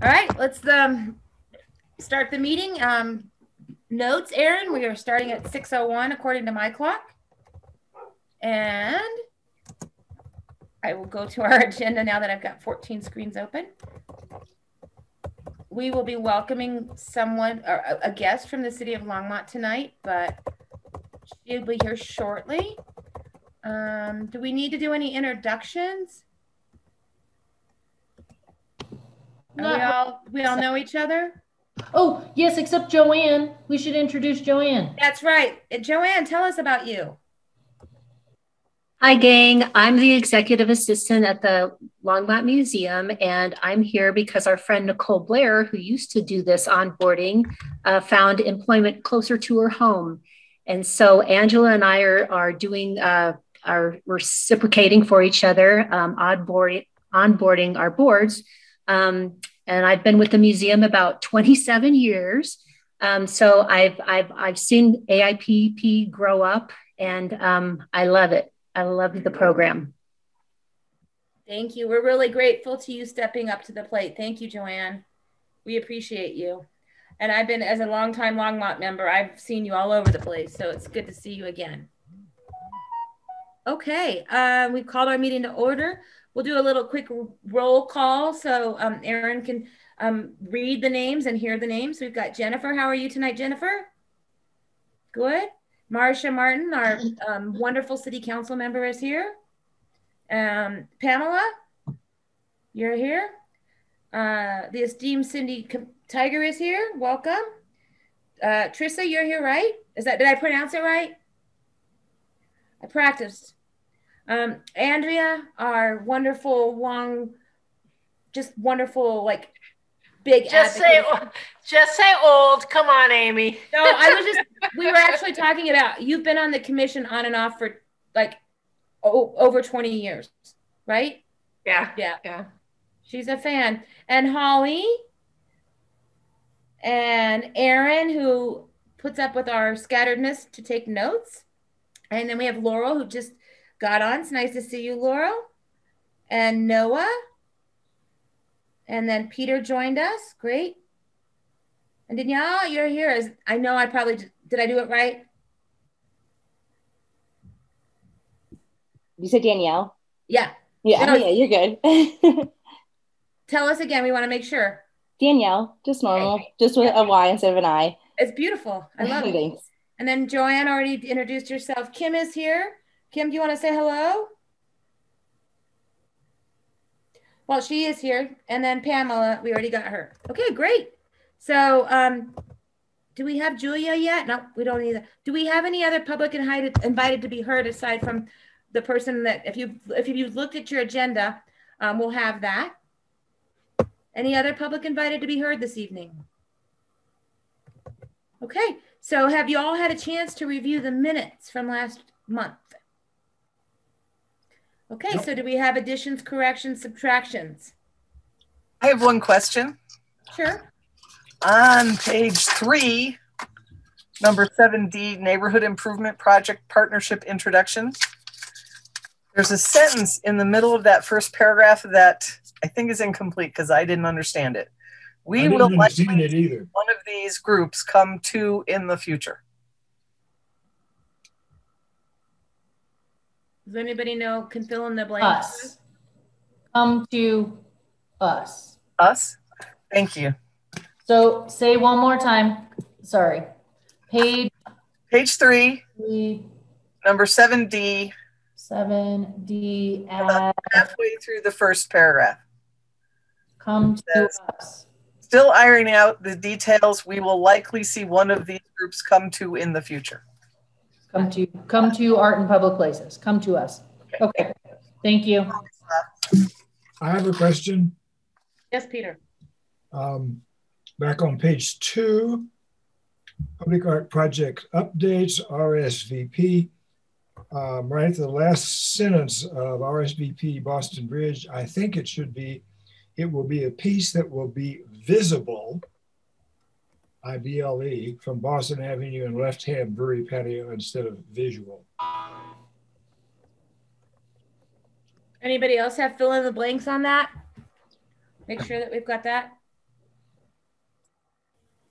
All right, let's um, start the meeting. Um, notes, Aaron, we are starting at 6.01 according to my clock. And I will go to our agenda now that I've got 14 screens open. We will be welcoming someone, or a- guest from the city of Longmont tonight, but she'll be here shortly. Um, do we need to do any introductions? Are we all, we all know each other? Oh, yes, except Joanne. We should introduce Joanne. That's right. Joanne, tell us about you. Hi, gang. I'm the executive assistant at the Longmont Museum, and I'm here because our friend Nicole Blair, who used to do this onboarding, uh, found employment closer to her home. And so Angela and I are, are doing, uh, are reciprocating for each other, um, onboarding, onboarding our boards. Um, and I've been with the museum about 27 years. Um, so I've, I've, I've seen AIPP grow up, and um, I love it. I love the program. Thank you. We're really grateful to you stepping up to the plate. Thank you, Joanne. We appreciate you. And I've been, as a longtime Longmont member, I've seen you all over the place. So it's good to see you again. Okay, uh, we've called our meeting to order. We'll do a little quick roll call so um, Aaron can um, read the names and hear the names. We've got Jennifer. How are you tonight, Jennifer? Good. Marcia Martin, our um, wonderful city council member, is here. Um, Pamela, you're here. Uh, the esteemed Cindy Tiger is here. Welcome. Uh, Trissa, you're here, right? Is that did I pronounce it right? I practiced. Um, Andrea, our wonderful long, just wonderful, like big. Just say, advocate. just say old. Come on, Amy. No, I was just, we were actually talking about, you've been on the commission on and off for like o- over 20 years, right? Yeah, Yeah, yeah. she's a fan. And Holly and Aaron, who puts up with our scatteredness to take notes. And then we have Laurel, who just got on. It's nice to see you, Laurel. And Noah. And then Peter joined us. Great. And Danielle, you're here. Is I know I probably did I do it right? You said Danielle? Yeah. Yeah, No. yeah, you're good. Tell us again. We want to make sure. Danielle, just normal, just with a Y instead of an I. It's beautiful. I love it. Thanks. And then Joanne already introduced herself. Kim is here. Kim, do you want to say hello? Well, she is here. And then Pamela, we already got her. Okay, great. So, um, do we have Julia yet? No, we don't either. Do we have any other public invited invited to be heard aside from the person that if you if you've looked at your agenda, um, we'll have that. Any other public invited to be heard this evening? Okay, so have you all had a chance to review the minutes from last month? Okay, so do we have additions, corrections, subtractions? I have one question. Sure. On page three, number seven D, Neighborhood Improvement Project Partnership Introduction. There's a sentence in the middle of that first paragraph that I think is incomplete because I didn't understand it. I We didn't will understand likely it see either. one of these groups come to in the future. Does anybody know, can fill in the blanks? Us. Come to us. Us? Thank you. So say one more time. Sorry. Page Page three, three, number seven D, seven, D, add, halfway through the first paragraph. come to us. Still ironing out the details. We will likely see one of these groups come to in the future. Come to, come to art in public places. Come to us. Okay. Thank you. I have a question. Yes, Peter. Um, back on page two, Public Art Project Updates, RSVP. Um, right at the last sentence of RSVP Boston Bridge, I think it should be, it will be a piece that will be visible, I-B-L-E, from Boston Avenue and Left Hand Brewery Patio instead of visual. Anybody else have fill in the blanks on that? Make sure that we've got that.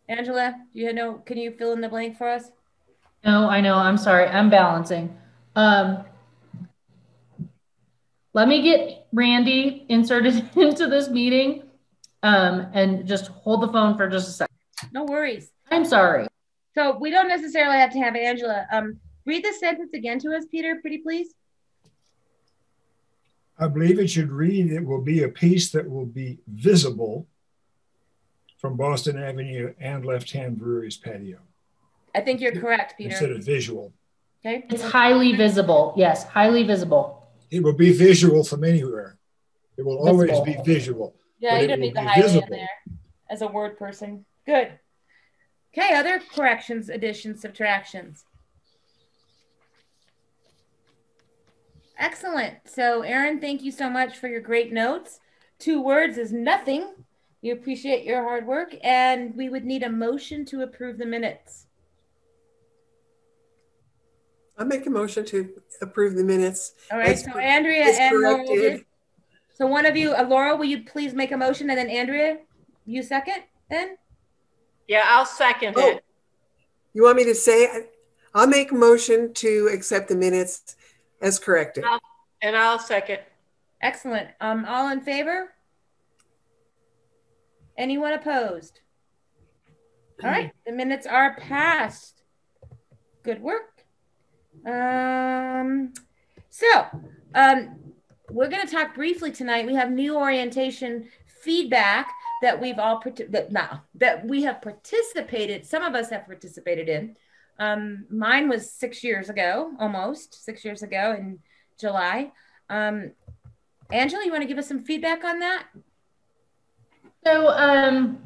Angela, do you know, can you fill in the blank for us? No, I know. I'm sorry. I'm balancing. Um, let me get Randy inserted into this meeting um, and just hold the phone for just a second. No worries. I'm sorry. So we don't necessarily have to have Angela. Um, read the sentence again to us, Peter, pretty please. I believe it should read, it will be a piece that will be visible from Boston Avenue and Left Hand Brewery's patio I think you're correct, Peter. instead of visual. Okay. It's highly visible. Yes, highly visible. It will be visual from anywhere. It will always be visual. Yeah, you it don't need the be in there as a word person. Good. Okay, other corrections, additions, subtractions. Excellent. So, Aaron, thank you so much for your great notes. Two words is nothing. We appreciate your hard work, and we would need a motion to approve the minutes. I make a motion to approve the minutes. All right. So, Andrea and Laurel corrected. did. So, one of you, uh, Laura, will you please make a motion, and then Andrea, you second then? Yeah, I'll second Oh, it. You want me to say, I'll make a motion to accept the minutes as corrected. And I'll second. Excellent. Um, all in favor? Anyone opposed? All right, the minutes are passed. Good work. Um, so, um, we're going to talk briefly tonight. We have new orientation feedback that we've all that now that we have participated. Some of us have participated in. Um, mine was six years ago, almost six years ago in July. Um, Angela, you want to give us some feedback on that? So, um,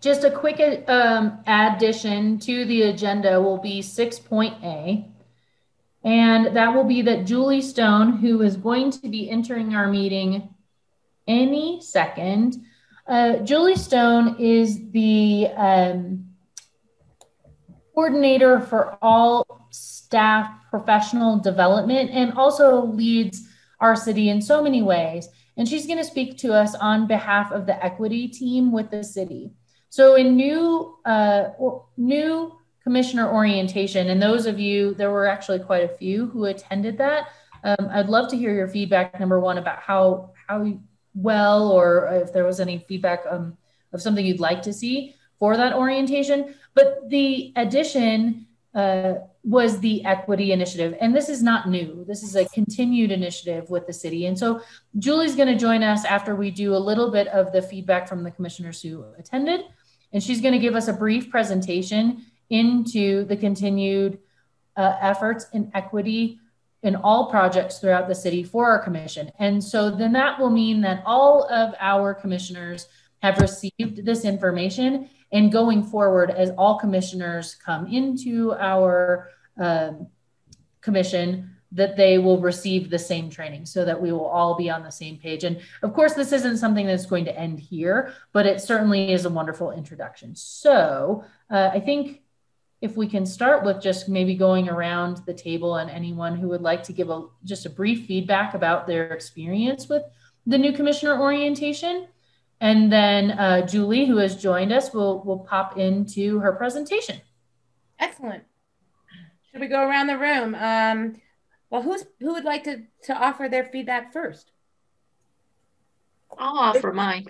just a quick um, addition to the agenda will be 6.a. And that will be that Julie Stone, who is going to be entering our meeting any second, uh, Julie Stone is the um, coordinator for all staff professional development and also leads our city in so many ways. And she's going to speak to us on behalf of the equity team with the city. So, in new uh, new commissioner orientation, and those of you, there were actually quite a few who attended that. Um, I'd love to hear your feedback. Number one, about how how well, or if there was any feedback um, of something you'd like to see for that orientation. But the addition uh, was the equity initiative, and this is not new. This is a continued initiative with the city, and so Julie's going to join us after we do a little bit of the feedback from the commissioners who attended, and she's going to give us a brief presentation into the continued uh, efforts in equity in all projects throughout the city for our commission. And so then that will mean that all of our commissioners have received this information and going forward as all commissioners come into our um, commission that they will receive the same training so that we will all be on the same page. And of course, this isn't something that's going to end here, but it certainly is a wonderful introduction. So uh, I think if we can start with just maybe going around the table and anyone who would like to give a just a brief feedback about their experience with the new commissioner orientation. And then uh, Julie, who has joined us, will will pop into her presentation. Excellent. Should we go around the room? Um, well, who's who would like to to offer their feedback first? I'll offer mine.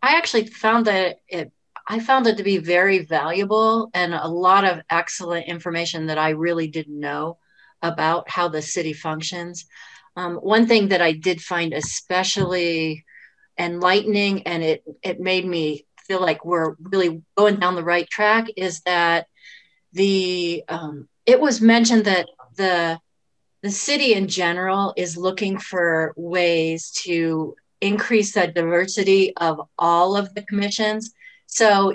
I actually found that it I found it to be very valuable and a lot of excellent information that I really didn't know about how the city functions. Um, one thing that I did find especially enlightening and it it made me feel like we're really going down the right track is that the um, it was mentioned that the the city in general is looking for ways to increase the diversity of all of the commissions. So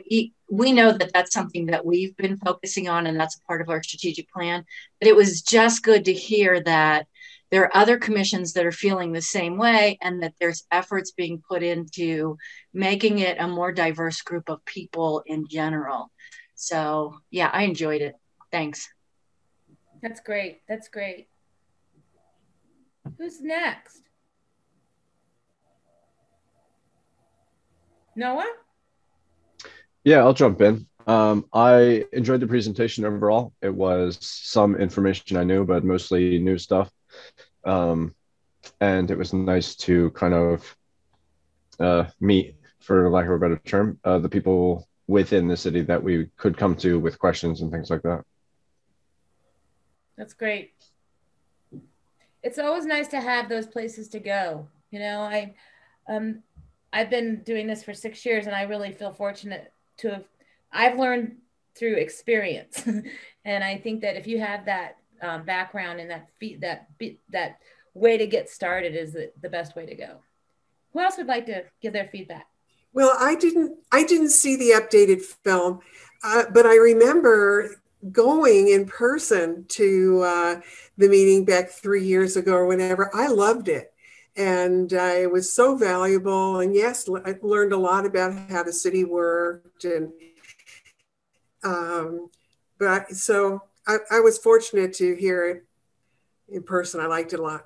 we know that that's something that we've been focusing on, and that's a part of our strategic plan. But it was just good to hear that there are other commissions that are feeling the same way, and that there's efforts being put into making it a more diverse group of people in general. So yeah, I enjoyed it. Thanks. That's great. That's great. Who's next? Noah? Yeah, I'll jump in. Um, I enjoyed the presentation overall. It was some information I knew, but mostly new stuff. Um, and it was nice to kind of uh, meet, for lack of a better term, uh, the people within the city that we could come to with questions and things like that. That's great. It's always nice to have those places to go. You know, I, um, I've been doing this for six years, and I really feel fortunate to have. I've learned through experience, and I think that if you have that um, background and that feet that that way to get started is the, the best way to go. Who else would like to give their feedback? Well, I didn't. I didn't see the updated film, uh, but I remember going in person to uh, the meeting back three years ago or whenever. I loved it, and uh, it was so valuable. And yes, I learned a lot about how the city worked, and um, but so I, I was fortunate to hear it in person. I liked it a lot.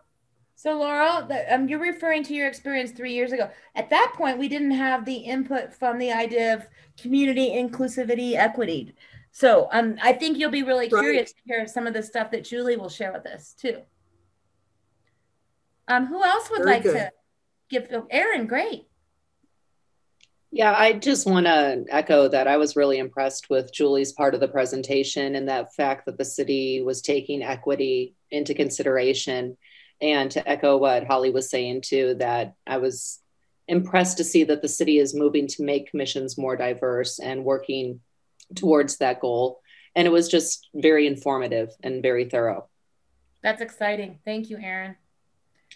So, Laurel, the, um, you're referring to your experience three years ago. At that point, we didn't have the input from the idea of community inclusivity equity. So, um, I think you'll be really right. curious to hear some of the stuff that Julie will share with us too. Um, who else would Very like good. to give? Aaron, great. Yeah, I just want to echo that I was really impressed with Julie's part of the presentation and that fact that the city was taking equity into consideration and to echo what Holly was saying too, that I was impressed to see that the city is moving to make commissions more diverse and working towards that goal. And it was just very informative and very thorough. That's exciting. Thank you, Aaron.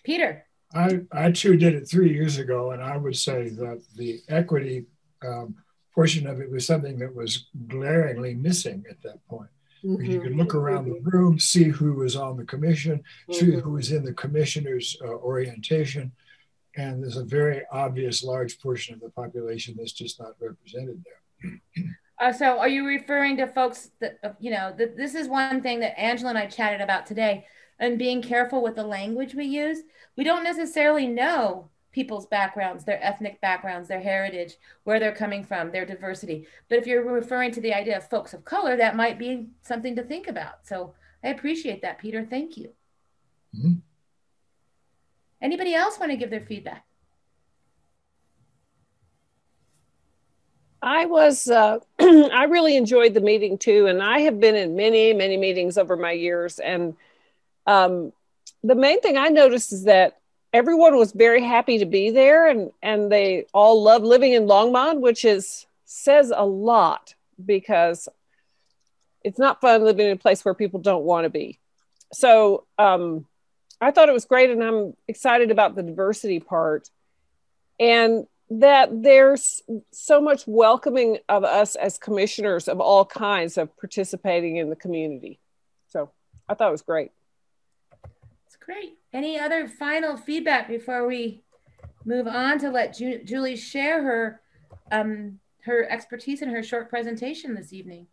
Peter. I, I too did it three years ago, and I would say that the equity um, portion of it was something that was glaringly missing at that point. Mm-hmm. You could look around the room, see who was on the commission, mm-hmm. see who was in the commissioner's uh, orientation. And there's a very obvious large portion of the population that's just not represented there. Uh, so, are you referring to folks that, you know, that this is one thing that Angela and I chatted about today and being careful with the language we use? We don't necessarily know people's backgrounds, their ethnic backgrounds, their heritage, where they're coming from, their diversity. But if you're referring to the idea of folks of color, that might be something to think about. So I appreciate that, Peter. Thank you. Mm-hmm. Anybody else want to give their feedback? I was, uh, I really enjoyed the meeting too. And I have been in many, many meetings over my years. And um, the main thing I noticed is that everyone was very happy to be there and and they all love living in longmont which is says a lot because it's not fun living in a place where people don't want to be. So um, i thought it was great and i'm excited about the diversity part and that there's so much welcoming of us as commissioners of all kinds of participating in the community. So i thought it was great great any other final feedback before we move on to let Ju Julie share her um, her expertise in her short presentation this evening?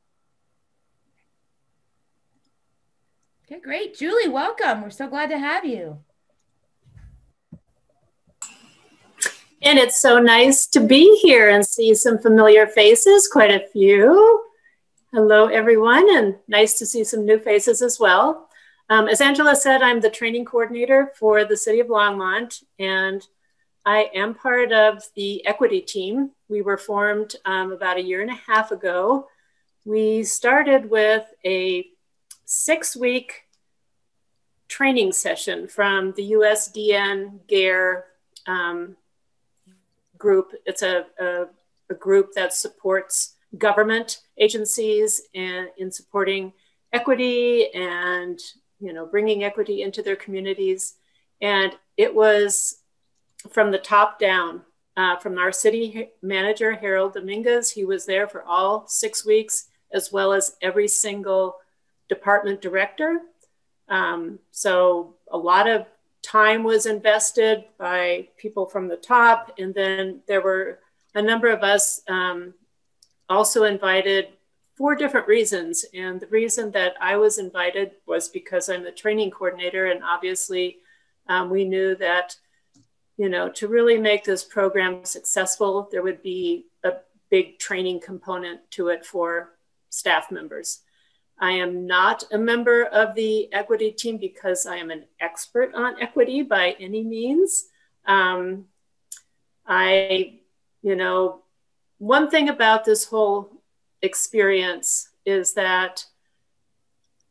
Okay, great. Julie, welcome. We're so glad to have you. And it's so nice to be here and see some familiar faces, quite a few. Hello, everyone, and nice to see some new faces as well. Um, as Angela said, I'm the training coordinator for the City of Longmont, and I am part of the equity team. We were formed um, about a year and a half ago. We started with a six week training session from the USDN GARE um, group. It's a, a, a, group that supports government agencies and in supporting equity and you know, bringing equity into their communities. And it was from the top down, uh, from our city manager, Harold Dominguez. He was there for all six weeks, as well as every single department director. Um, so a lot of time was invested by people from the top. And then there were a number of us um, also invited for different reasons. And the reason that I was invited was because I'm the training coordinator, and obviously um, we knew that, you know, to really make this program successful, there would be a big training component to it for staff members. I am not a member of the equity team because I am an expert on equity by any means. Um, I, you know, one thing about this whole experience is that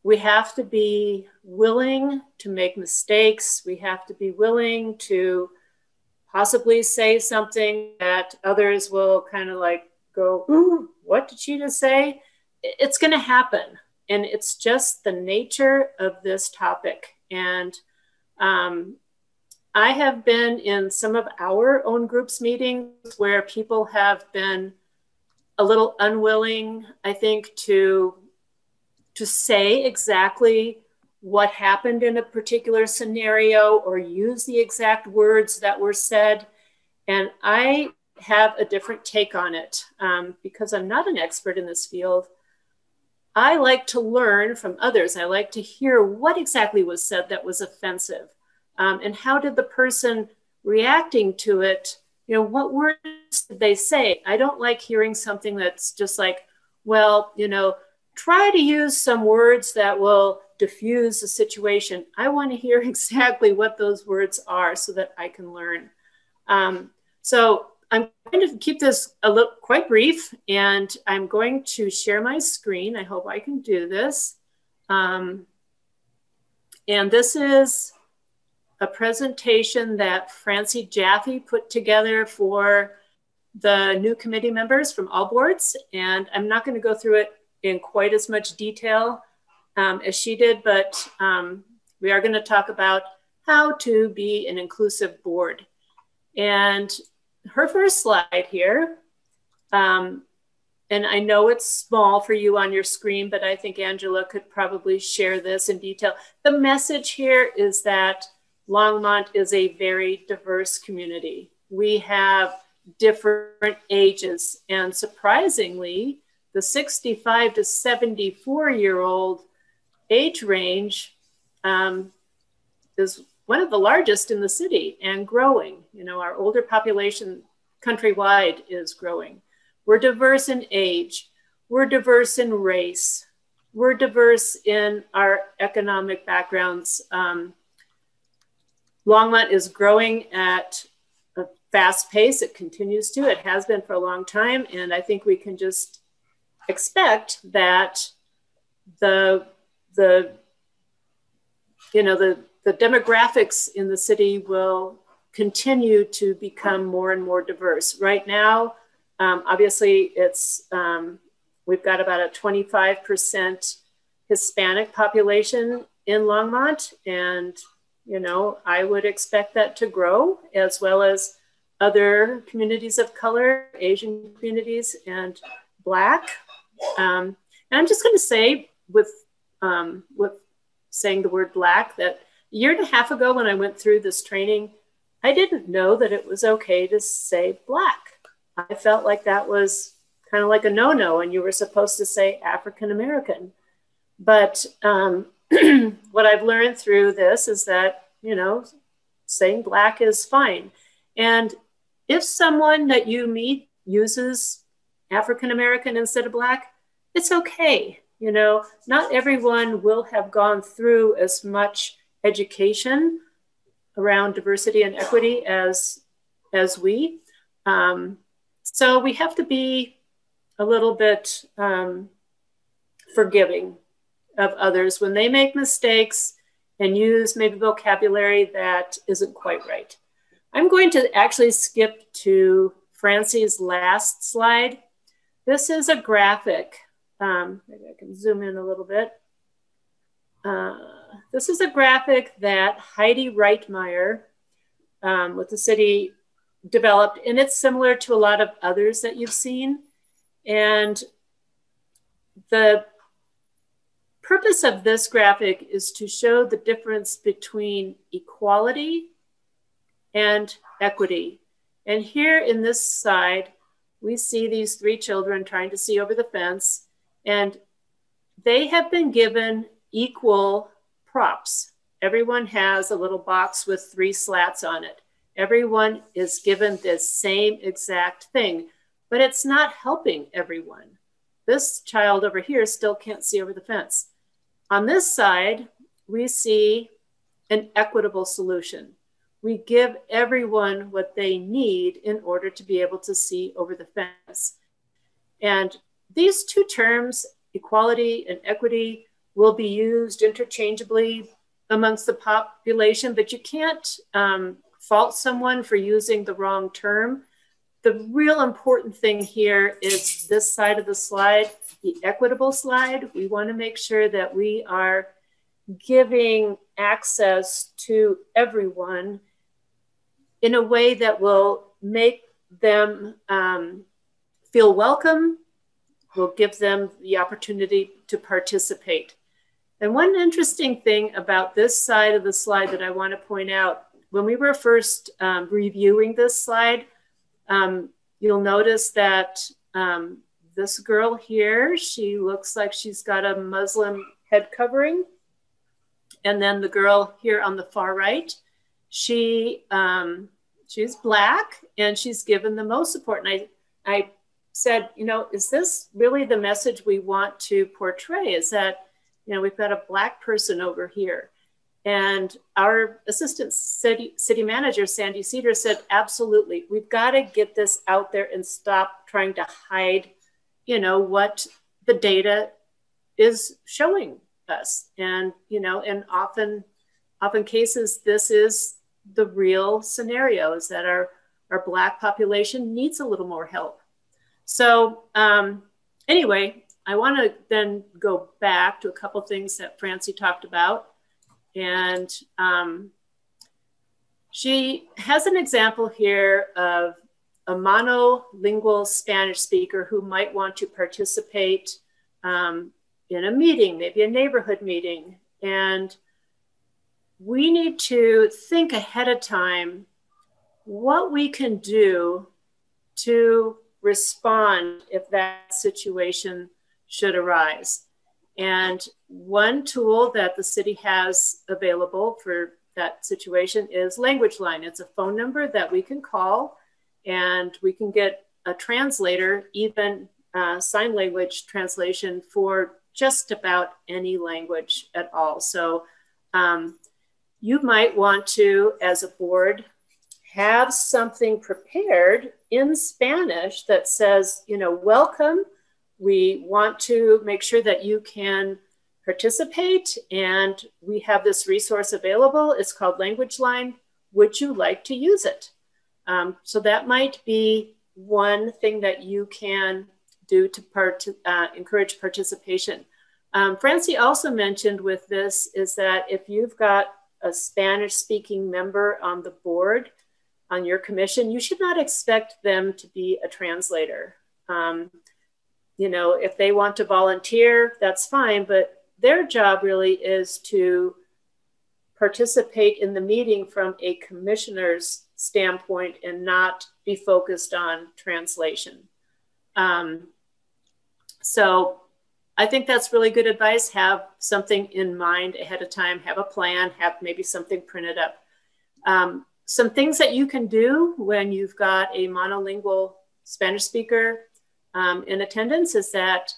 we have to be willing to make mistakes. We have to be willing to possibly say something that others will kind of like go, Ooh, what did she just say? It's going to happen. And it's just the nature of this topic. And um, I have been in some of our own groups meetings where people have been a little unwilling, I think, to to say exactly what happened in a particular scenario or use the exact words that were said. And I have a different take on it um, because I'm not an expert in this field. I like to learn from others. I like to hear what exactly was said that was offensive. Um, and how did the person reacting to it, you know, what words did they say? I don't like hearing something that's just like, well, you know, try to use some words that will diffuse the situation. I want to hear exactly what those words are so that I can learn. Um, so I'm going to keep this a little quite brief and I'm going to share my screen. I hope I can do this. Um, and this is a presentation that Francie Jaffe put together for the new committee members from all boards. And I'm not going to go through it in quite as much detail um, as she did, but um, we are going to talk about how to be an inclusive board. And her first slide here, um, and I know it's small for you on your screen, but I think Angela could probably share this in detail. The message here is that Longmont is a very diverse community. We have different ages, and surprisingly, the 65 to 74 year old age range um, is one of the largest in the city and growing. You know, our older population countrywide is growing. We're diverse in age, we're diverse in race, we're diverse in our economic backgrounds. Um, Longmont is growing at a fast pace. It continues to. It has been for a long time. And I think we can just expect that the the you know the the demographics in the city will continue to become more and more diverse. Right now, um, obviously, it's um, we've got about a 25% Hispanic population in Longmont, and you know I would expect that to grow as well as other communities of color, Asian communities, and Black. Um, and I'm just going to say, with um, with saying the word black, that a year and a half ago when I went through this training, I didn't know that it was okay to say black. I felt like that was kind of like a no-no, and you were supposed to say African American. But um, what I've learned through this is that you know saying black is fine, and if someone that you meet uses African American instead of Black, it's okay. You know, not everyone will have gone through as much education around diversity and equity as as we. Um, so we have to be a little bit um, forgiving of others when they make mistakes and use maybe vocabulary that isn't quite right. I'm going to actually skip to Francie's last slide this is a graphic. Um, maybe I can zoom in a little bit. Uh, this is a graphic that Heidi Reitmeyer um, with the city developed, and it's similar to a lot of others that you've seen. And the purpose of this graphic is to show the difference between equality and equity. And here in this side, we see these three children trying to see over the fence, and they have been given equal props. Everyone has a little box with three slats on it. Everyone is given the same exact thing. but it's not helping everyone. This child over here still can't see over the fence. On this side, we see an equitable solution. We give everyone what they need in order to be able to see over the fence. And these two terms, equality and equity, will be used interchangeably amongst the population, but you can't um, fault someone for using the wrong term. The real important thing here is this side of the slide, the equitable slide. We want to make sure that we are giving access to everyone in a way that will make them um, feel welcome, will give them the opportunity to participate. And one interesting thing about this side of the slide that I want to point out, when we were first um, reviewing this slide, um, you'll notice that um, this girl here, she looks like she's got a Muslim head covering. And then the girl here on the far right, she um, she's black and she's given the most support. And I, I said, you know, is this really the message we want to portray? Is that you know, we've got a black person over here. And our assistant city, city manager, Sandi Seader, said, absolutely, we've got to get this out there and stop trying to hide, you know, what the data is showing us. And, you know, and often, often cases, this is the real scenario is that our, our black population needs a little more help. So um, anyway, I want to then go back to a couple things that Francie talked about. And um, she has an example here of a monolingual Spanish speaker who might want to participate um, in a meeting, maybe a neighborhood meeting. And we need to think ahead of time what we can do to respond if that situation should arise. And one tool that the city has available for that situation is Language Line. It's a phone number that we can call and we can get a translator, even uh, sign language translation for just about any language at all. So um, you might want to, as a board, have something prepared in Spanish that says, you know, welcome we want to make sure that you can participate, and we have this resource available. It's called Language Line. Would you like to use it? Um, so that might be one thing that you can do to part, uh, encourage participation. Um, Francie also mentioned with this is that if you've got a Spanish speaking member on the board on your commission, you should not expect them to be a translator. Um, you know, if they want to volunteer, that's fine, but their job really is to participate in the meeting from a commissioner's standpoint and not be focused on translation. Um, so I think that's really good advice. Have something in mind ahead of time, have a plan, have maybe something printed up. Um, some things that you can do when you've got a monolingual Spanish speaker um, in attendance is that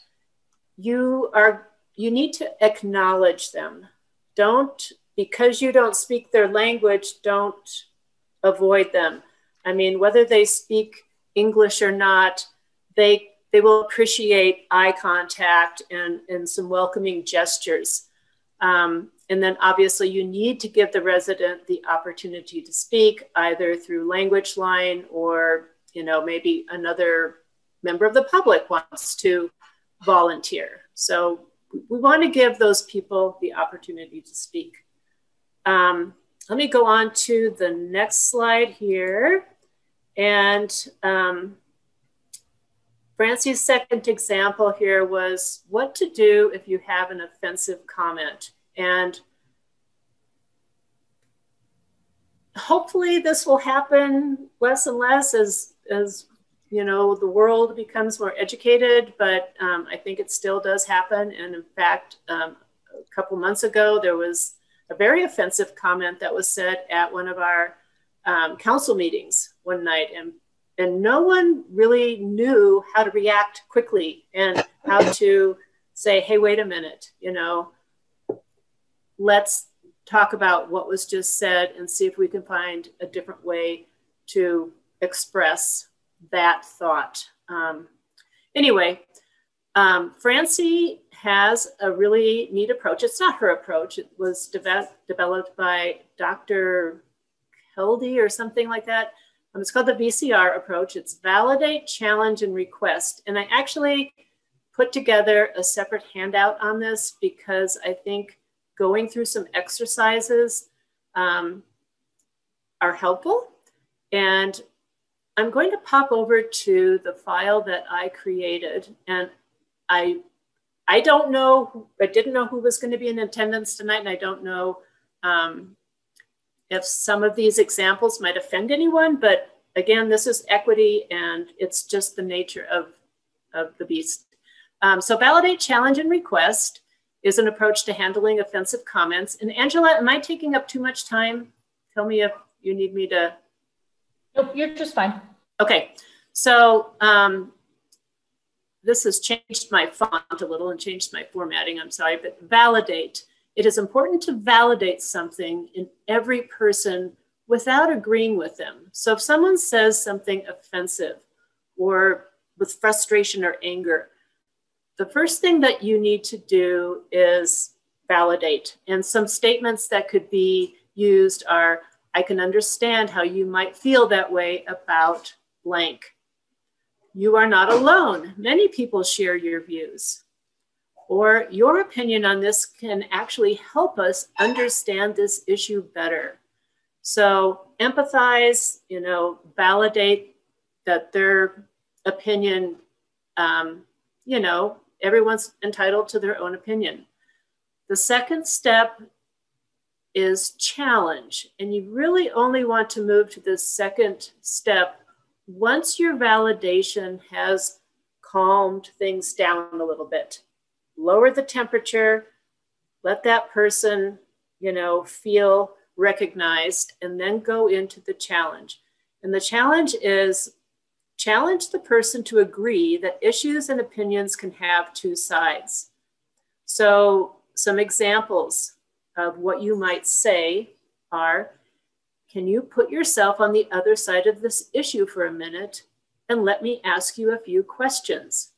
you are you need to acknowledge them. Don't because you don't speak their language, don't avoid them. I mean, whether they speak English or not, they they will appreciate eye contact and, and some welcoming gestures. Um, and then obviously you need to give the resident the opportunity to speak either through language line or, you know, maybe another member of the public wants to volunteer. So we want to give those people the opportunity to speak. Um, let me go on to the next slide here. And um, Francie's second example here was what to do if you have an offensive comment. And hopefully this will happen less and less as, as you know, the world becomes more educated, but um, I think it still does happen. And in fact, um, a couple months ago, there was a very offensive comment that was said at one of our um, council meetings one night. And, and no one really knew how to react quickly and how to say, hey, wait a minute, you know, let's talk about what was just said and see if we can find a different way to express that thought. Um, anyway, um, Francie has a really neat approach. It's not her approach. It was de developed by Dr. Kelde or something like that. Um, it's called the VCR approach. It's validate, challenge, and request. And I actually put together a separate handout on this because I think going through some exercises um, are helpful. And I'm going to pop over to the file that I created. And I, I don't know, I didn't know who was going to be in attendance tonight, and I don't know um, if some of these examples might offend anyone, but again, this is equity and it's just the nature of, of the beast. Um, so validate, challenge, and request is an approach to handling offensive comments. And Angela, am I taking up too much time? Tell me if you need me to. Nope, you're just fine. Okay, so um, this has changed my font a little and changed my formatting, I'm sorry, but validate it is important to validate something in every person without agreeing with them. So if someone says something offensive or with frustration or anger, the first thing that you need to do is validate. And some statements that could be used are I can understand how you might feel that way about blank. You are not alone. Many people share your views or your opinion on this can actually help us understand this issue better. So empathize, you know, validate that their opinion, um, you know, everyone's entitled to their own opinion. The second step is challenge. And you really only want to move to the second step once your validation has calmed things down a little bit lower the temperature, let that person, you know, feel recognized, and then go into the challenge. And the challenge is challenge the person to agree that issues and opinions can have two sides. So, some examples of what you might say are Can you put yourself on the other side of this issue for a minute and let me ask you a few questions?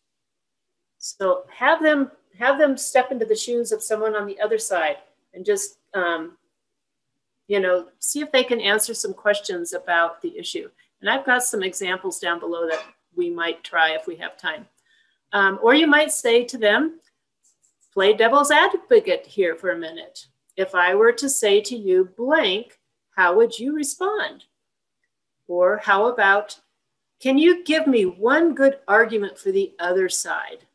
So, have them have them step into the shoes of someone on the other side and just um, you know see if they can answer some questions about the issue. And i've got some examples down below that we might try if we have time. Um, or you might say to them play devil's advocate here for a minute. If i were to say to you blank how would you respond? Or how about can you give me one good argument for the other side?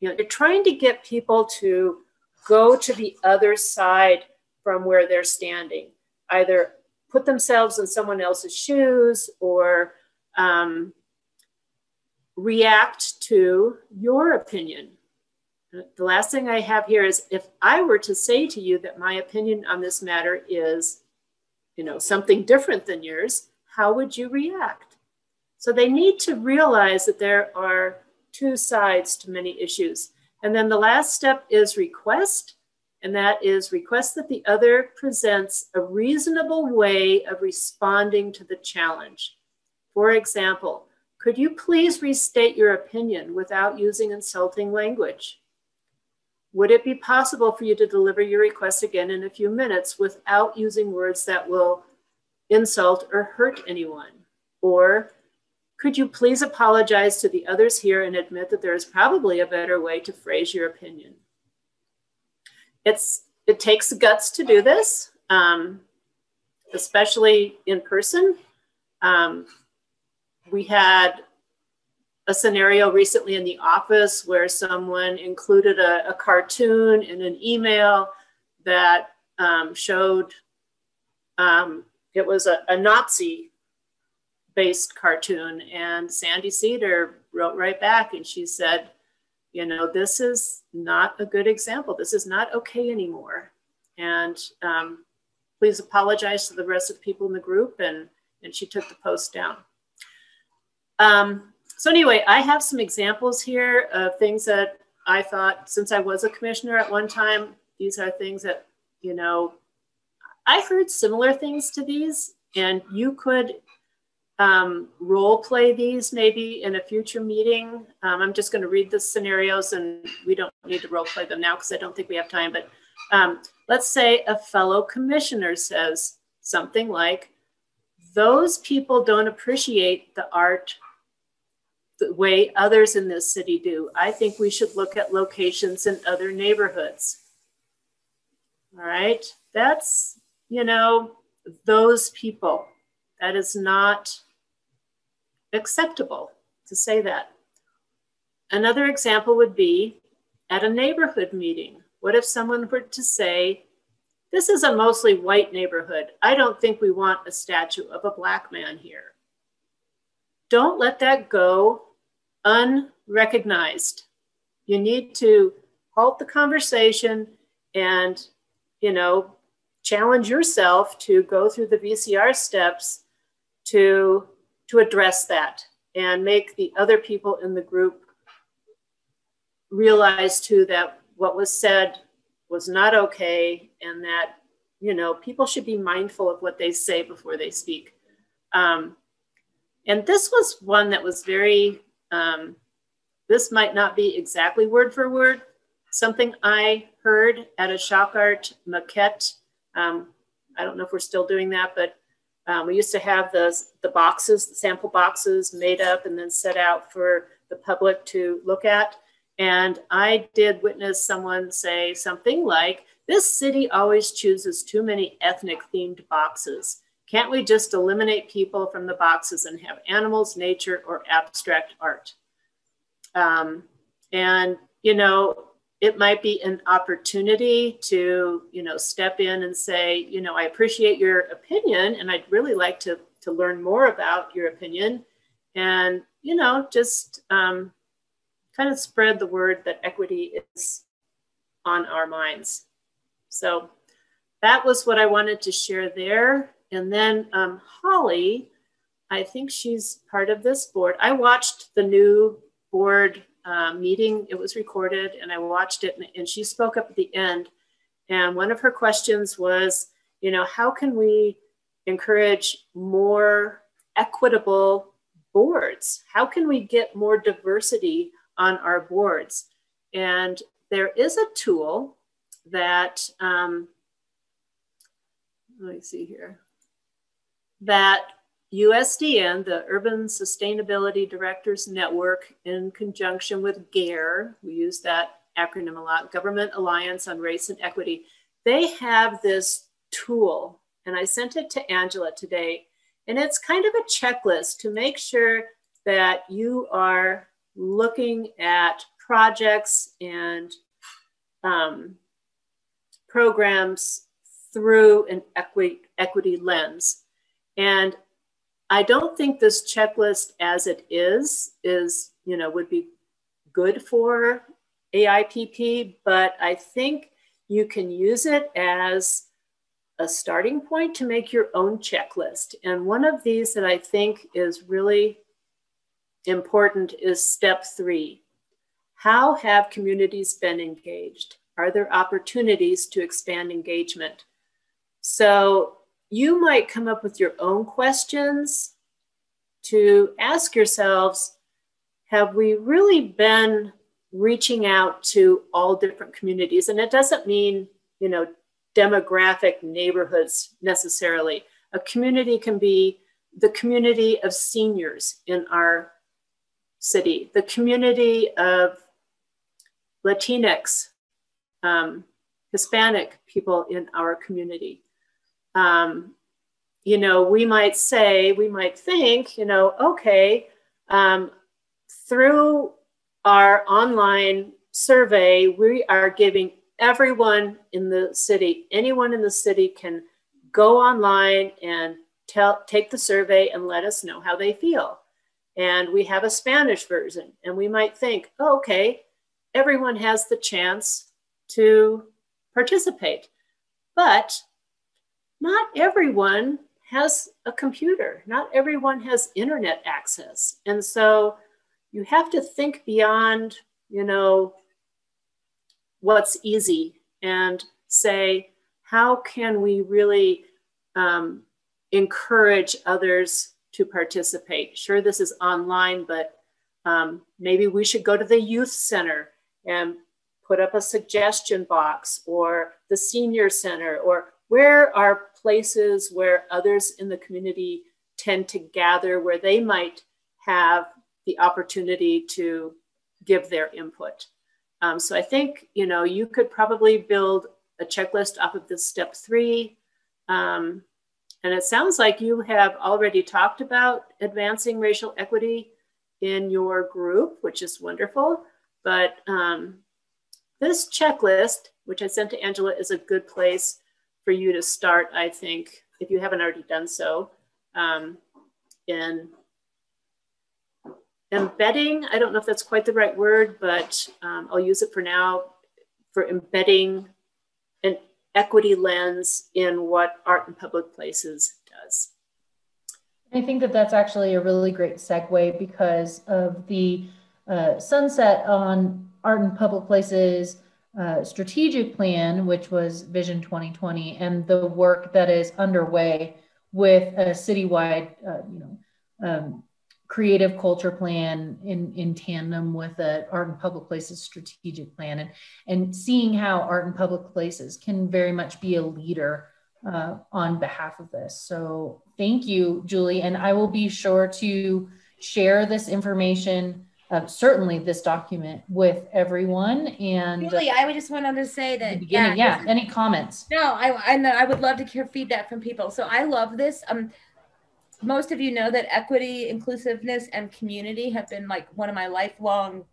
You know, you're trying to get people to go to the other side from where they're standing, either put themselves in someone else's shoes or um, react to your opinion. The last thing I have here is if I were to say to you that my opinion on this matter is, you know, something different than yours, how would you react? So they need to realize that there are two sides to many issues. And then the last step is request, and that is request that the other presents a reasonable way of responding to the challenge. For example, could you please restate your opinion without using insulting language? Would it be possible for you to deliver your request again in a few minutes without using words that will insult or hurt anyone? Or could you please apologize to the others here and admit that there is probably a better way to phrase your opinion? It's, it takes guts to do this, um, especially in person. Um, we had a scenario recently in the office where someone included a, a cartoon in an email that um, showed um, it was a, a Nazi based cartoon. And Sandi Seader wrote right back and she said, you know, this is not a good example. This is not okay anymore. And um, please apologize to the rest of the people in the group. And, and she took the post down. Um, so anyway, I have some examples here of things that I thought since I was a commissioner at one time, these are things that, you know, I heard similar things to these and you could um, role play these maybe in a future meeting. Um, I'm just going to read the scenarios and we don't need to role play them now because I don't think we have time. But um, let's say a fellow commissioner says something like, those people don't appreciate the art the way others in this city do. I think we should look at locations in other neighborhoods. All right, that's, you know, those people. That is not acceptable to say that. Another example would be at a neighborhood meeting. What if someone were to say, This is a mostly white neighborhood. I don't think we want a statue of a black man here. Don't let that go unrecognized. You need to halt the conversation and, you know, challenge yourself to go through the VCR steps to to address that and make the other people in the group realize too that what was said was not okay and that you know people should be mindful of what they say before they speak um, and this was one that was very um, this might not be exactly word for word something i heard at a shock art maquette um, i don't know if we're still doing that but um, we used to have the, the boxes, the sample boxes made up and then set out for the public to look at. And I did witness someone say something like, This city always chooses too many ethnic themed boxes. Can't we just eliminate people from the boxes and have animals, nature, or abstract art? Um, and, you know, it might be an opportunity to you know step in and say you know i appreciate your opinion and i'd really like to to learn more about your opinion. And you know just um, kind of spread the word that equity is on our minds. So that was what i wanted to share there and then um, holly i think she's part of this board i watched the new board uh, meeting. It was recorded and I watched it, and, and she spoke up at the end. And one of her questions was, you know, how can we encourage more equitable boards? How can we get more diversity on our boards? And there is a tool that, um, let me see here, that USDN, the Urban Sustainability Directors Network, in conjunction with GARE, we use that acronym a lot, Government Alliance on Race and Equity, they have this tool, and I sent it to Angela today, and it's kind of a checklist to make sure that you are looking at projects and um, programs through an equity, equity lens. And I don't think this checklist as it is is, you know, would be good for AIPP, but I think you can use it as a starting point to make your own checklist. And one of these that I think is really important is step three. How have communities been engaged? Are there opportunities to expand engagement? So you might come up with your own questions to ask yourselves have we really been reaching out to all different communities? And it doesn't mean, you know, demographic neighborhoods necessarily. A community can be the community of seniors in our city, the community of Latinx, um, Hispanic people in our community, um, you know, we might say, we might think, you know, okay, um, through our online survey, we are giving everyone in the city, anyone in the city can go online and tell, take the survey and let us know how they feel. And we have a Spanish version, and we might think, oh, okay, everyone has the chance to participate. But not everyone has a computer. Not everyone has internet access. And so you have to think beyond, you know, what's easy and say, how can we really um, encourage others to participate? Sure, this is online, but um, maybe we should go to the youth center and put up a suggestion box or the senior center or where are places where others in the community tend to gather where they might have the opportunity to give their input. Um, so I think, you know, you could probably build a checklist off of this step three. Um, and it sounds like you have already talked about advancing racial equity in your group, which is wonderful. But um, this checklist, which I sent to Angela, is a good place for you to start, I think, if you haven't already done so, um, in embedding. I don't know if that's quite the right word, but um, I'll use it for now for embedding an equity lens in what art in public places does. I think that that's actually a really great segue because of the uh, sunset on art in public places uh, strategic plan, which was Vision 2020, and the work that is underway with a citywide, uh, you know, um, creative culture plan in, in tandem with the art in public places strategic plan and, and seeing how art in public places can very much be a leader uh, on behalf of this. So thank you, Julie. And I will be sure to share this information, uh, certainly this document with everyone. And Julie, I would just want to say that, yeah, yeah, any comments? No, I, I, I would love to hear feedback from people. So I love this. Um, most of you know that equity, inclusiveness, and community have been like one of my lifelong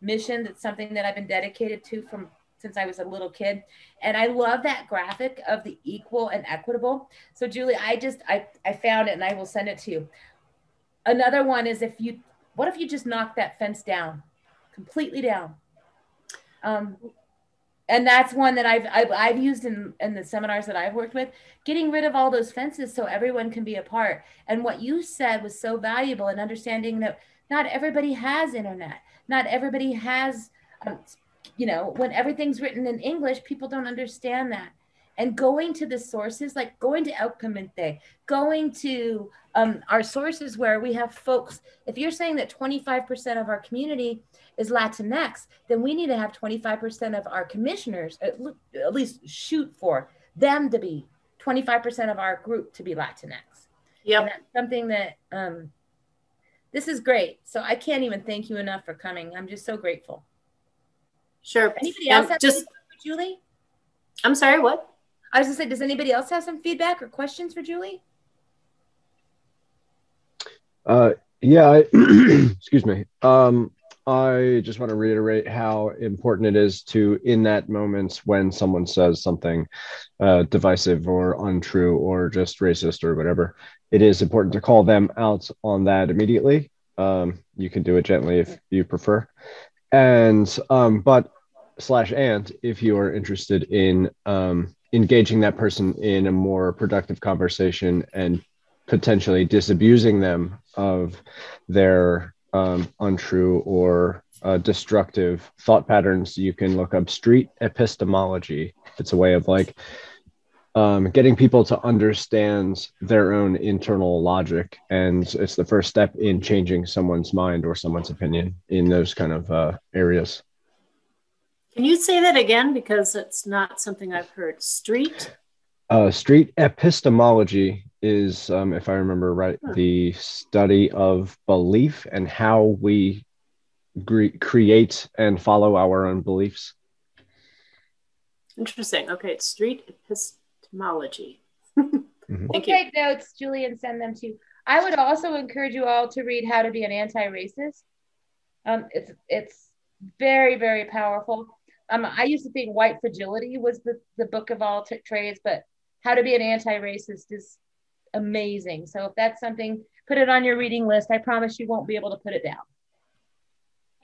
missions. It's something that I've been dedicated to from since I was a little kid. And I love that graphic of the equal and equitable. So Julie, I just I, I found it and I will send it to you. Another one is if you what if you just knock that fence down, completely down? Um, and that's one that I've, I've, I've used in, in the seminars that I've worked with, getting rid of all those fences so everyone can be a part. And what you said was so valuable in understanding that not everybody has internet, not everybody has, um, you know, when everything's written in English, people don't understand that. And going to the sources, like going to El Comité, going to um, our sources where we have folks. If you're saying that 25% of our community is Latinx, then we need to have 25% of our commissioners, at, at least shoot for them to be 25% of our group to be Latinx. Yeah, that's something that um, this is great. So I can't even thank you enough for coming. I'm just so grateful. Sure. Anybody else um, have just Julie? I'm sorry, what? I was gonna say, does anybody else have some feedback or questions for Julie? Uh, yeah, I, excuse me. Um, I just want to reiterate how important it is to, in that moment when someone says something uh, divisive or untrue or just racist or whatever, it is important to call them out on that immediately. Um, you can do it gently if you prefer. And, um, but slash and if you are interested in um, engaging that person in a more productive conversation and potentially disabusing them of their um, untrue or uh, destructive thought patterns, you can look up street epistemology. It's a way of like um, getting people to understand their own internal logic. And it's the first step in changing someone's mind or someone's opinion in those kind of uh, areas. Can you say that again? Because it's not something I've heard. Street? Uh, street epistemology is, um, if I remember right, huh. the study of belief and how we gre- create and follow our own beliefs. Interesting. Okay, it's street epistemology. mm-hmm. Thank we'll. Take notes, Julie, and send them to you. I would also encourage you all to read How to Be an Anti-Racist. Um, it's it's very very powerful um, I used to think white fragility was the, the book of all t- trades, but how to be an anti-racist is amazing. So if that's something, put it on your reading list. I promise you won't be able to put it down.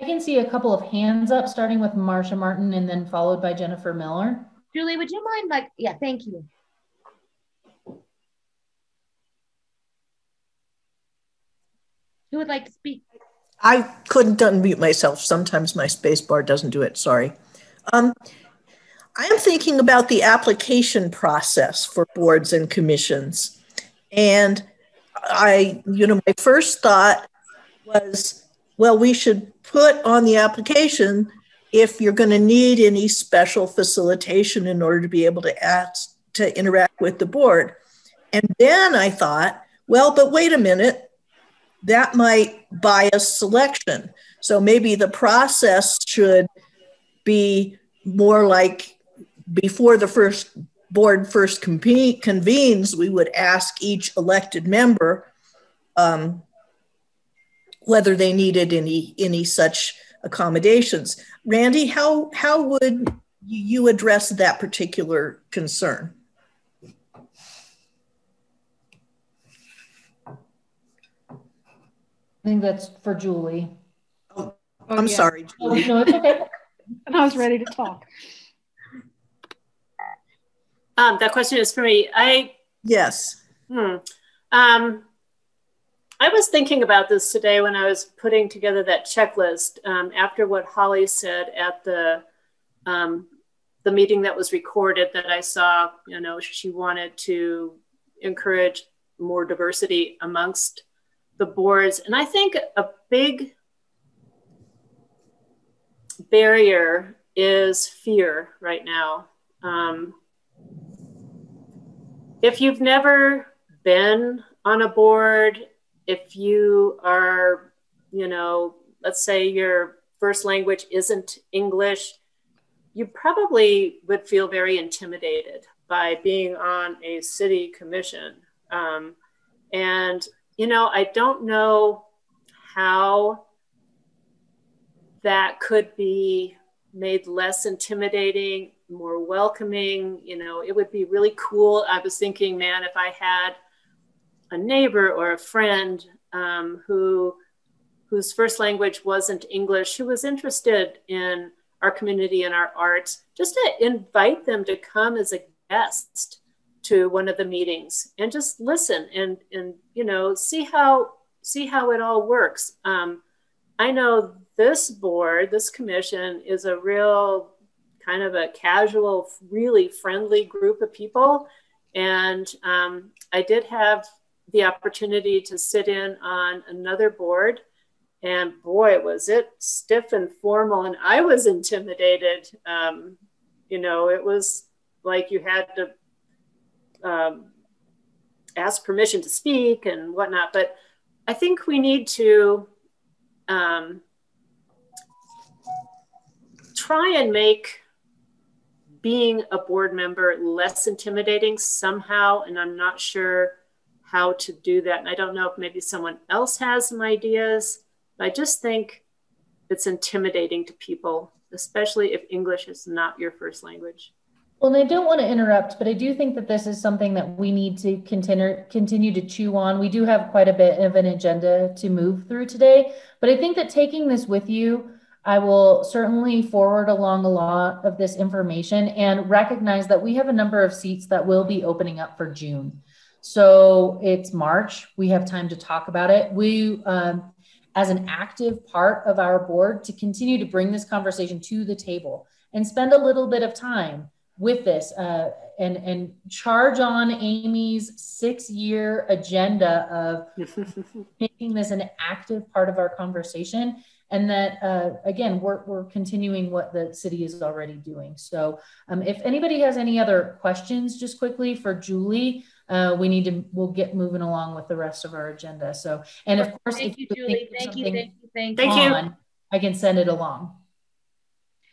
I can see a couple of hands up, starting with Marcia Martin and then followed by Jennifer Miller. Julie, would you mind like, yeah, thank you. Who would like to speak? I couldn't unmute myself. Sometimes my space bar doesn't do it. Sorry. Um, I am thinking about the application process for boards and commissions. And I, you know, my first thought was, well, we should put on the application if you're going to need any special facilitation in order to be able to ask to interact with the board. And then I thought, well, but wait a minute, that might bias selection. So maybe the process should be more like before the first board first convenes, we would ask each elected member um, whether they needed any any such accommodations. Randy, how how would you address that particular concern? I think that's for Julie. Oh, I'm yeah. sorry. Julie. Oh, no, it's okay. And I was ready to talk. Um, that question is for me. I yes. Hmm. Um, I was thinking about this today when I was putting together that checklist um, after what Holly said at the um, the meeting that was recorded that I saw. You know, she wanted to encourage more diversity amongst the boards, and I think a big barrier is fear right now. Um, if you've never been on a board, if you are, you know, let's say your first language isn't English, you probably would feel very intimidated by being on a city commission. Um, and, you know, I don't know how that could be made less intimidating more welcoming. You know, it would be really cool. I was thinking, man, if I had a neighbor or a friend um, who whose first language wasn't English, who was interested in our community and our arts, just to invite them to come as a guest to one of the meetings and just listen and and you know see how see how it all works. Um, I know this board, this commission is a real kind of a casual, really friendly group of people. And um, I did have the opportunity to sit in on another board. And boy, was it stiff and formal. And I was intimidated. Um, you know, it was like you had to um, ask permission to speak and whatnot. But I think we need to um, try and make being a board member less intimidating somehow, and I'm not sure how to do that. And I don't know if maybe someone else has some ideas. But I just think it's intimidating to people, especially if English is not your first language. Well, and I don't want to interrupt, but I do think that this is something that we need to continue continue to chew on. We do have quite a bit of an agenda to move through today, but I think that taking this with you I will certainly forward along a lot of this information and recognize that we have a number of seats that will be opening up for June. So it's March. We have time to talk about it. We, um, as an active part of our board, to continue to bring this conversation to the table and spend a little bit of time with this uh, and and charge on Amy's six year agenda of making this an active part of our conversation and that uh, again we're, we're continuing what the city is already doing. So um, if anybody has any other questions just quickly for julie uh, we need to we'll get moving along with the rest of our agenda. So and of course thank you julie. thank you thank you thank you, thank you. i can send it along.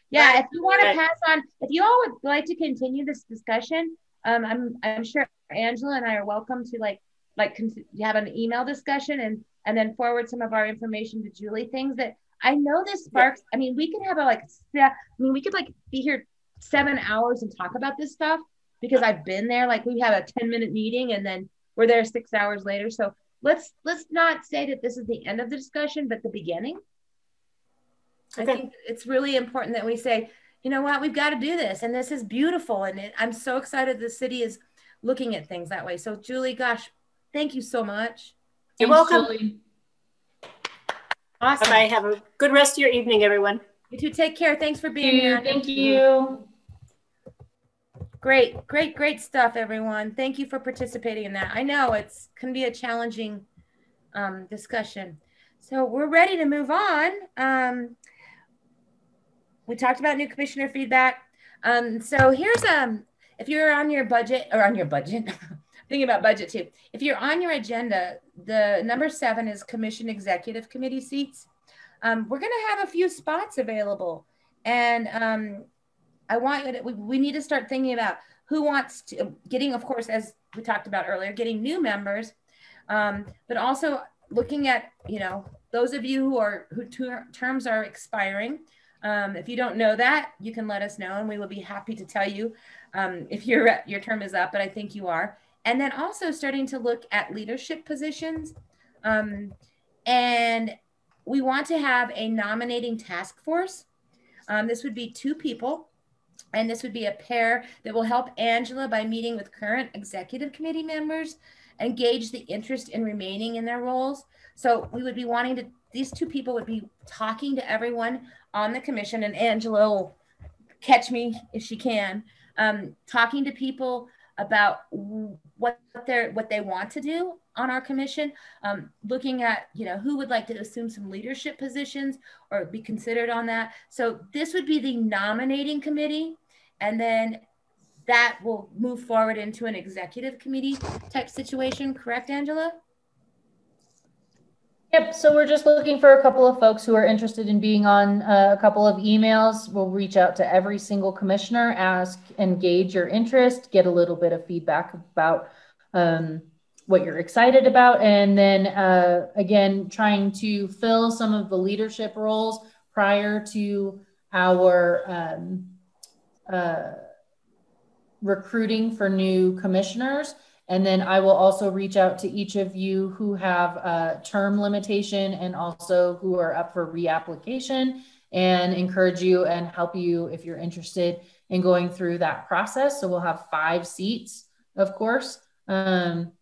Yeah if you want to pass on if you all would like to continue this discussion um, i'm i'm sure angela and i are welcome to like like have an email discussion and and then forward some of our information to julie. Things that I know this sparks. I mean, we could have a like, yeah, I mean, we could like be here seven hours and talk about this stuff because I've been there. Like we have a 10 minute meeting and then we're there six hours later. So let's let's not say that this is the end of the discussion, but the beginning. Okay. I think it's really important that we say, you know what, we've got to do this, and this is beautiful, and it, I'm so excited the city is looking at things that way. So, Julie, gosh, thank you so much. You're Thanks, welcome. Julie. Awesome. Bye. Have a good rest of your evening, everyone. You too. Take care. Thanks for being here. Thank you. Great, great, great stuff, everyone. Thank you for participating in that. I know it's can be a challenging um, discussion. So we're ready to move on. Um, we talked about new commissioner feedback. Um, so here's um, if you're on your budget or on your budget, thinking about budget too. If you're on your agenda, the number seven is commission executive committee seats. Um, we're going to have a few spots available, and um, I want you to, we, we need to start thinking about who wants to getting, of course, as we talked about earlier, getting new members, um, but also looking at you know those of you who are who ter terms are expiring. Um, if you don't know that, you can let us know, and we will be happy to tell you um, if your your term is up. But I think you are. And then also starting to look at leadership positions, um, and we want to have a nominating task force. Um, this would be two people and this would be a pair that will help Angela by meeting with current executive committee members and gauge the interest in remaining in their roles. So we would be wanting to, these two people would be talking to everyone on the commission, and Angela will catch me if she can, um, talking to people about what they're what they want to do on our commission. Um, looking at you know who would like to assume some leadership positions or be considered on that. So this would be the nominating committee and then that will move forward into an executive committee type situation correct angela Yep. So we're just looking for a couple of folks who are interested in being on uh, a couple of emails. We'll reach out to every single commissioner, ask, engage your interest, get a little bit of feedback about um, what you're excited about, and then uh, again, trying to fill some of the leadership roles prior to our um, uh, recruiting for new commissioners. And then I will also reach out to each of you who have a term limitation and also who are up for reapplication and encourage you and help you if you're interested in going through that process. So we'll have five seats, of course. Um,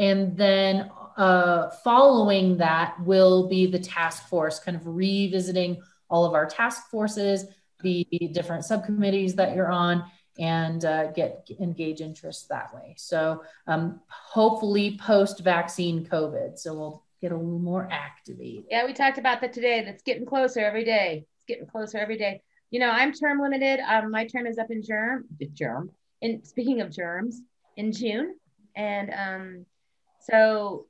and then uh, following that will be the task force, kind of revisiting all of our task forces, the different subcommittees that you're on, and uh, get engage interest that way. So um, hopefully post vaccine COVID. So we'll get a little more activated. Yeah, we talked about that today. That's getting closer every day. It's getting closer every day. You know, I'm term limited. Um, my term is up in germ, germ. And speaking of germs, in June, and um, so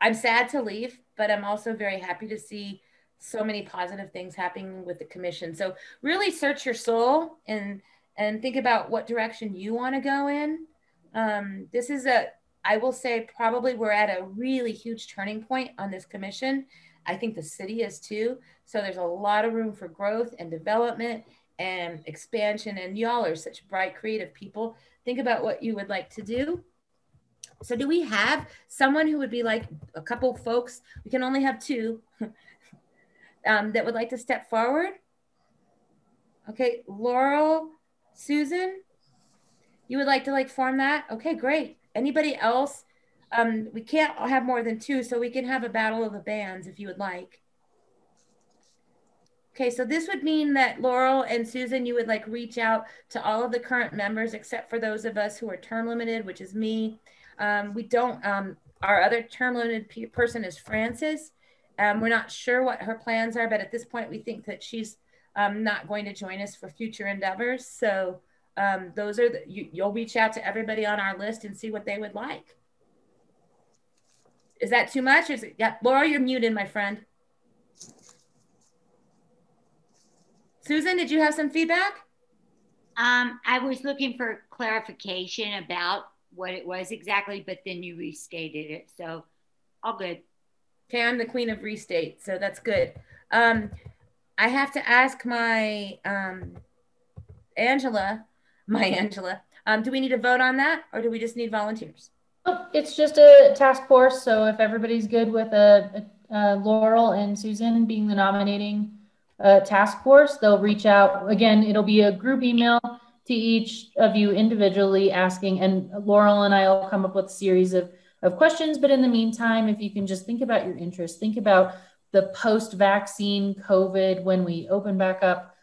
I'm sad to leave, but I'm also very happy to see so many positive things happening with the commission. So really search your soul and and think about what direction you want to go in. Um, this is a, I will say, probably we're at a really huge turning point on this commission. I think the city is too. So there's a lot of room for growth and development and expansion. And y'all are such bright, creative people. Think about what you would like to do. So, do we have someone who would be like a couple folks? We can only have two um, that would like to step forward. Okay, Laurel Susan, you would like to like form that? Okay, great. Anybody else? Um, we can't have more than two, so we can have a battle of the bands if you would like. Okay, so this would mean that Laurel and Susan, you would like reach out to all of the current members except for those of us who are term limited, which is me. Um, we don't, um, our other term limited person is Frances. Um, we're not sure what her plans are, but at this point, we think that she's um, not going to join us for future endeavors. So um, those are the, you, you'll reach out to everybody on our list and see what they would like. Is that too much? Is it, yeah, Laura, you're muted, my friend. Susan, did you have some feedback? Um, I was looking for clarification about what it was exactly, but then you restated it. So all good. Okay, I'm the queen of restate, so that's good. Um, I have to ask my um, Angela, my Angela, um, do we need to vote on that or do we just need volunteers? Oh, it's just a task force. So if everybody's good with a, a, a Laurel and Susan being the nominating uh, task force, they'll reach out. Again, it'll be a group email to each of you individually asking, and Laurel and I will come up with a series of, of questions. But in the meantime, if you can just think about your interests, think about the post vaccine COVID, when we open back up,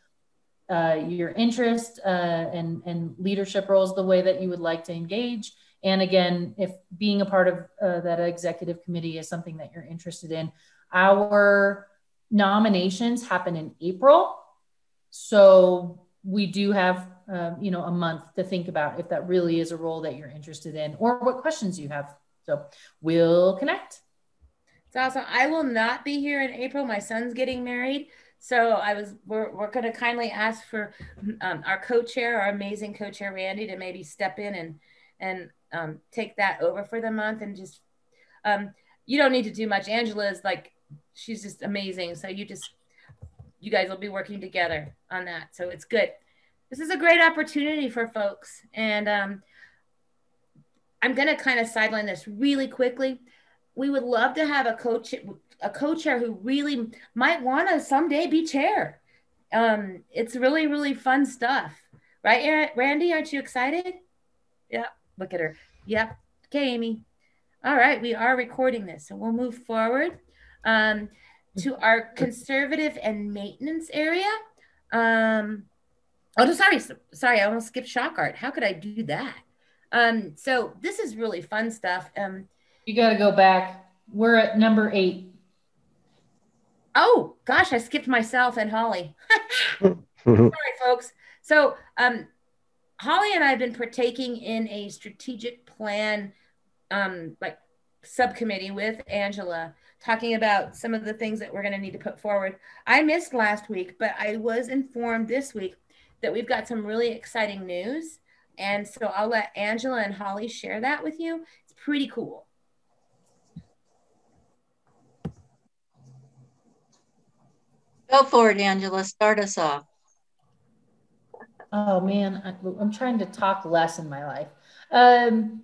uh, your interest uh, and, and leadership roles the way that you would like to engage. And again, if being a part of uh, that executive committee is something that you're interested in, our nominations happen in April. So we do have, uh, you know, a month to think about if that really is a role that you're interested in or what questions you have. So we'll connect. It's awesome. I will not be here in April. My son's getting married. So I was, we're, we're going to kindly ask for um, our co-chair, our amazing co-chair Randy, to maybe step in and and um, take that over for the month and just, um, you don't need to do much. Angela is like, she's just amazing. So you just, you guys will be working together on that. So it's good. This is a great opportunity for folks. And um, I'm going to kind of sideline this really quickly. We would love to have a coach, a co-chair who really might want to someday be chair. Um, it's really, really fun stuff, right, Randy? Aren't you excited? Yeah, look at her. Yep. Okay, Amy. All right, we are recording this, so we'll move forward um, to our conservative and maintenance area. Um, oh, no, sorry, sorry, I almost skipped shock art. How could I do that? Um, so this is really fun stuff. Um, you got to go back. We're at number eight. Oh gosh, I skipped myself and Holly. Sorry, folks. So um, Holly and I have been partaking in a strategic plan, um, like subcommittee with Angela, talking about some of the things that we're going to need to put forward. I missed last week, but I was informed this week that we've got some really exciting news. And so I'll let Angela and Holly share that with you. It's pretty cool. Go for it, Angela. Start us off. Oh man, I, am trying to talk less in my life. Um,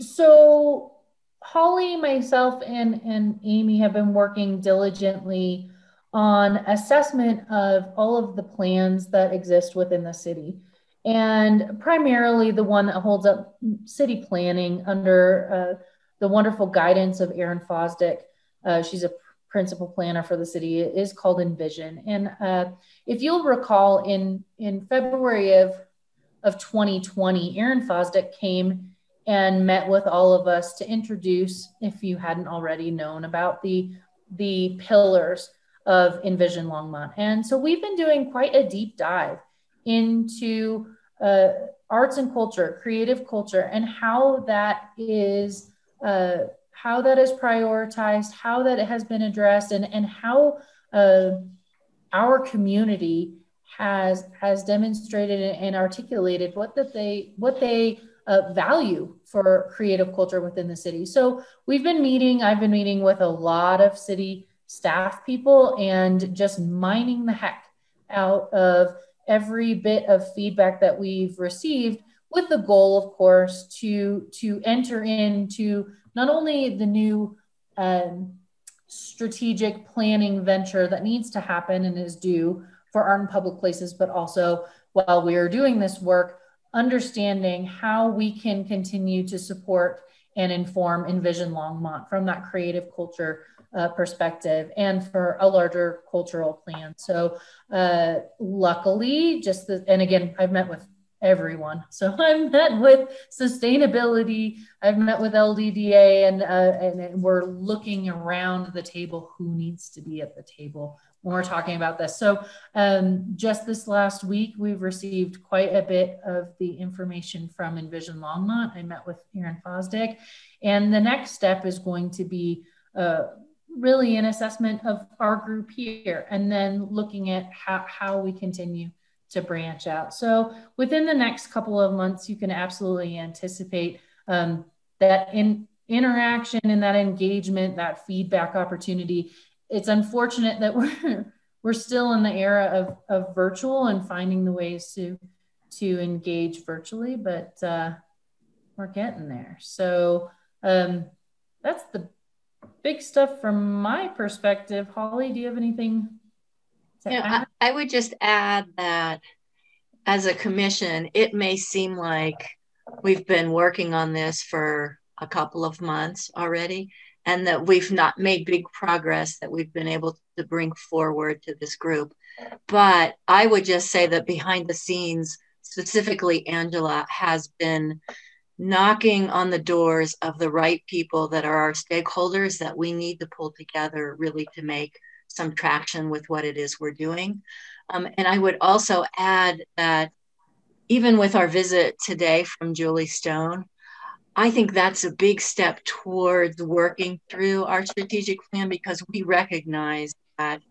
so Holly, myself, and and Amy have been working diligently on assessment of all of the plans that exist within the city, and primarily the one that holds up city planning under uh, the wonderful guidance of Erin Fosdick. Uh, she's a principal planner for the city is called Envision. And uh, if you'll recall, in in February of of 2020, Erin Fosdick came and met with all of us to introduce, if you hadn't already known about the the pillars of Envision Longmont. And so we've been doing quite a deep dive into uh, arts and culture, creative culture, and how that is uh, how that is prioritized, how that has been addressed, and, and how uh, our community has has demonstrated and articulated what that they what they uh, value for creative culture within the city. So we've been meeting. I've been meeting with a lot of city staff people and just mining the heck out of every bit of feedback that we've received with the goal of course to to enter into not only the new um, strategic planning venture that needs to happen and is due for art in public places, but also while we are doing this work, understanding how we can continue to support and inform Envision Longmont from that creative culture uh, perspective and for a larger cultural plan. So, uh, luckily, just the, and again, I've met with everyone. So I've met with sustainability, I've met with LDDA, and, uh, and we're looking around the table who needs to be at the table when we're talking about this. So um, just this last week, we've received quite a bit of the information from Envision Longmont. I met with Erin Fosdick, and the next step is going to be uh, really an assessment of our group here, and then looking at how, how we continue to branch out. So within the next couple of months, you can absolutely anticipate um, that in interaction and that engagement, that feedback opportunity. It's unfortunate that we're we're still in the era of, of virtual and finding the ways to to engage virtually, but uh, we're getting there. So um, that's the big stuff from my perspective. Holly, do you have anything yeah, I, I would just add that as a commission, it may seem like we've been working on this for a couple of months already. and that we've not made big progress that we've been able to bring forward to this group. But I would just say that behind the scenes, specifically Angela, has been knocking on the doors of the right people that are our stakeholders that we need to pull together really to make some traction with what it is we're doing. Um, and I would also add that even with our visit today from Julie Stone, I think that's a big step towards working through our strategic plan because we recognize that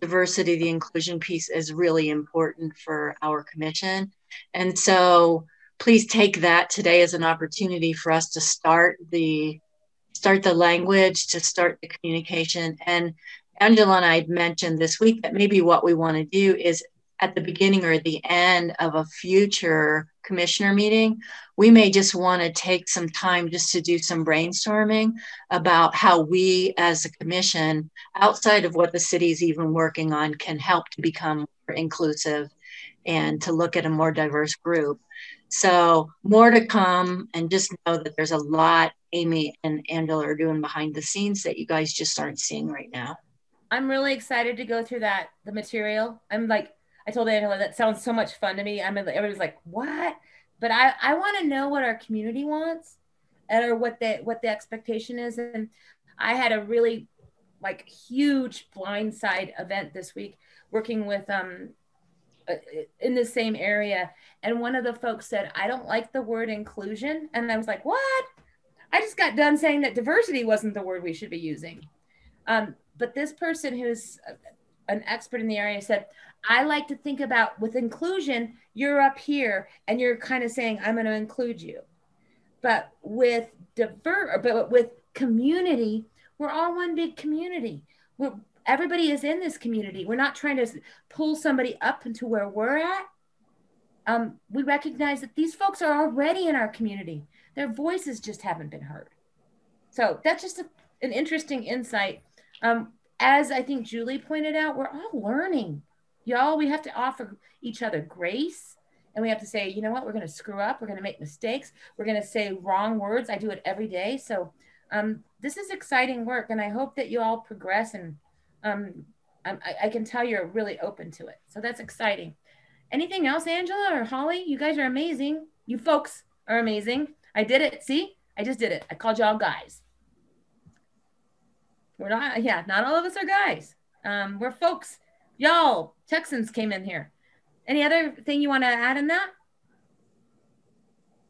diversity, the inclusion piece is really important for our commission. And so please take that today as an opportunity for us to start the start the language, to start the communication. And Angela and I mentioned this week that maybe what we want to do is at the beginning or the end of a future commissioner meeting, we may just want to take some time just to do some brainstorming about how we as a commission, outside of what the city is even working on, can help to become more inclusive and to look at a more diverse group. So, more to come, and just know that there's a lot Amy and Angela are doing behind the scenes that you guys just aren't seeing right now. I'm really excited to go through that, the material. I'm like, I told Angela that sounds so much fun to me. I'm like, everybody's like, what? But I, I want to know what our community wants and or what the what the expectation is. And I had a really like huge blindside event this week working with um uh, in the same area and one of the folks said i don't like the word inclusion and i was like what i just got done saying that diversity wasn't the word we should be using um, but this person who's an expert in the area said I like to think about with inclusion, you're up here and you're kind of saying, I'm going to include you. But with diver, but with community, we're all one big community. We're, everybody is in this community. We're not trying to pull somebody up into where we're at. Um, we recognize that these folks are already in our community. Their voices just haven't been heard. So that's just a, an interesting insight. Um, as I think Julie pointed out, we're all learning y'all, we have to offer each other grace. And we have to say, you know what, we're going to screw up. We're going to make mistakes. We're going to say wrong words. I do it every day. So um, this is exciting work. And I hope that you all progress. And um, I, I can tell you're really open to it. So that's exciting. Anything else, Angela or Holly? You guys are amazing. You folks are amazing. I did it. See, I just did it. I called y'all guys. We're not, yeah, not all of us are guys. Um, we're folks Y'all, Texans came in here. Any other thing you want to add in that?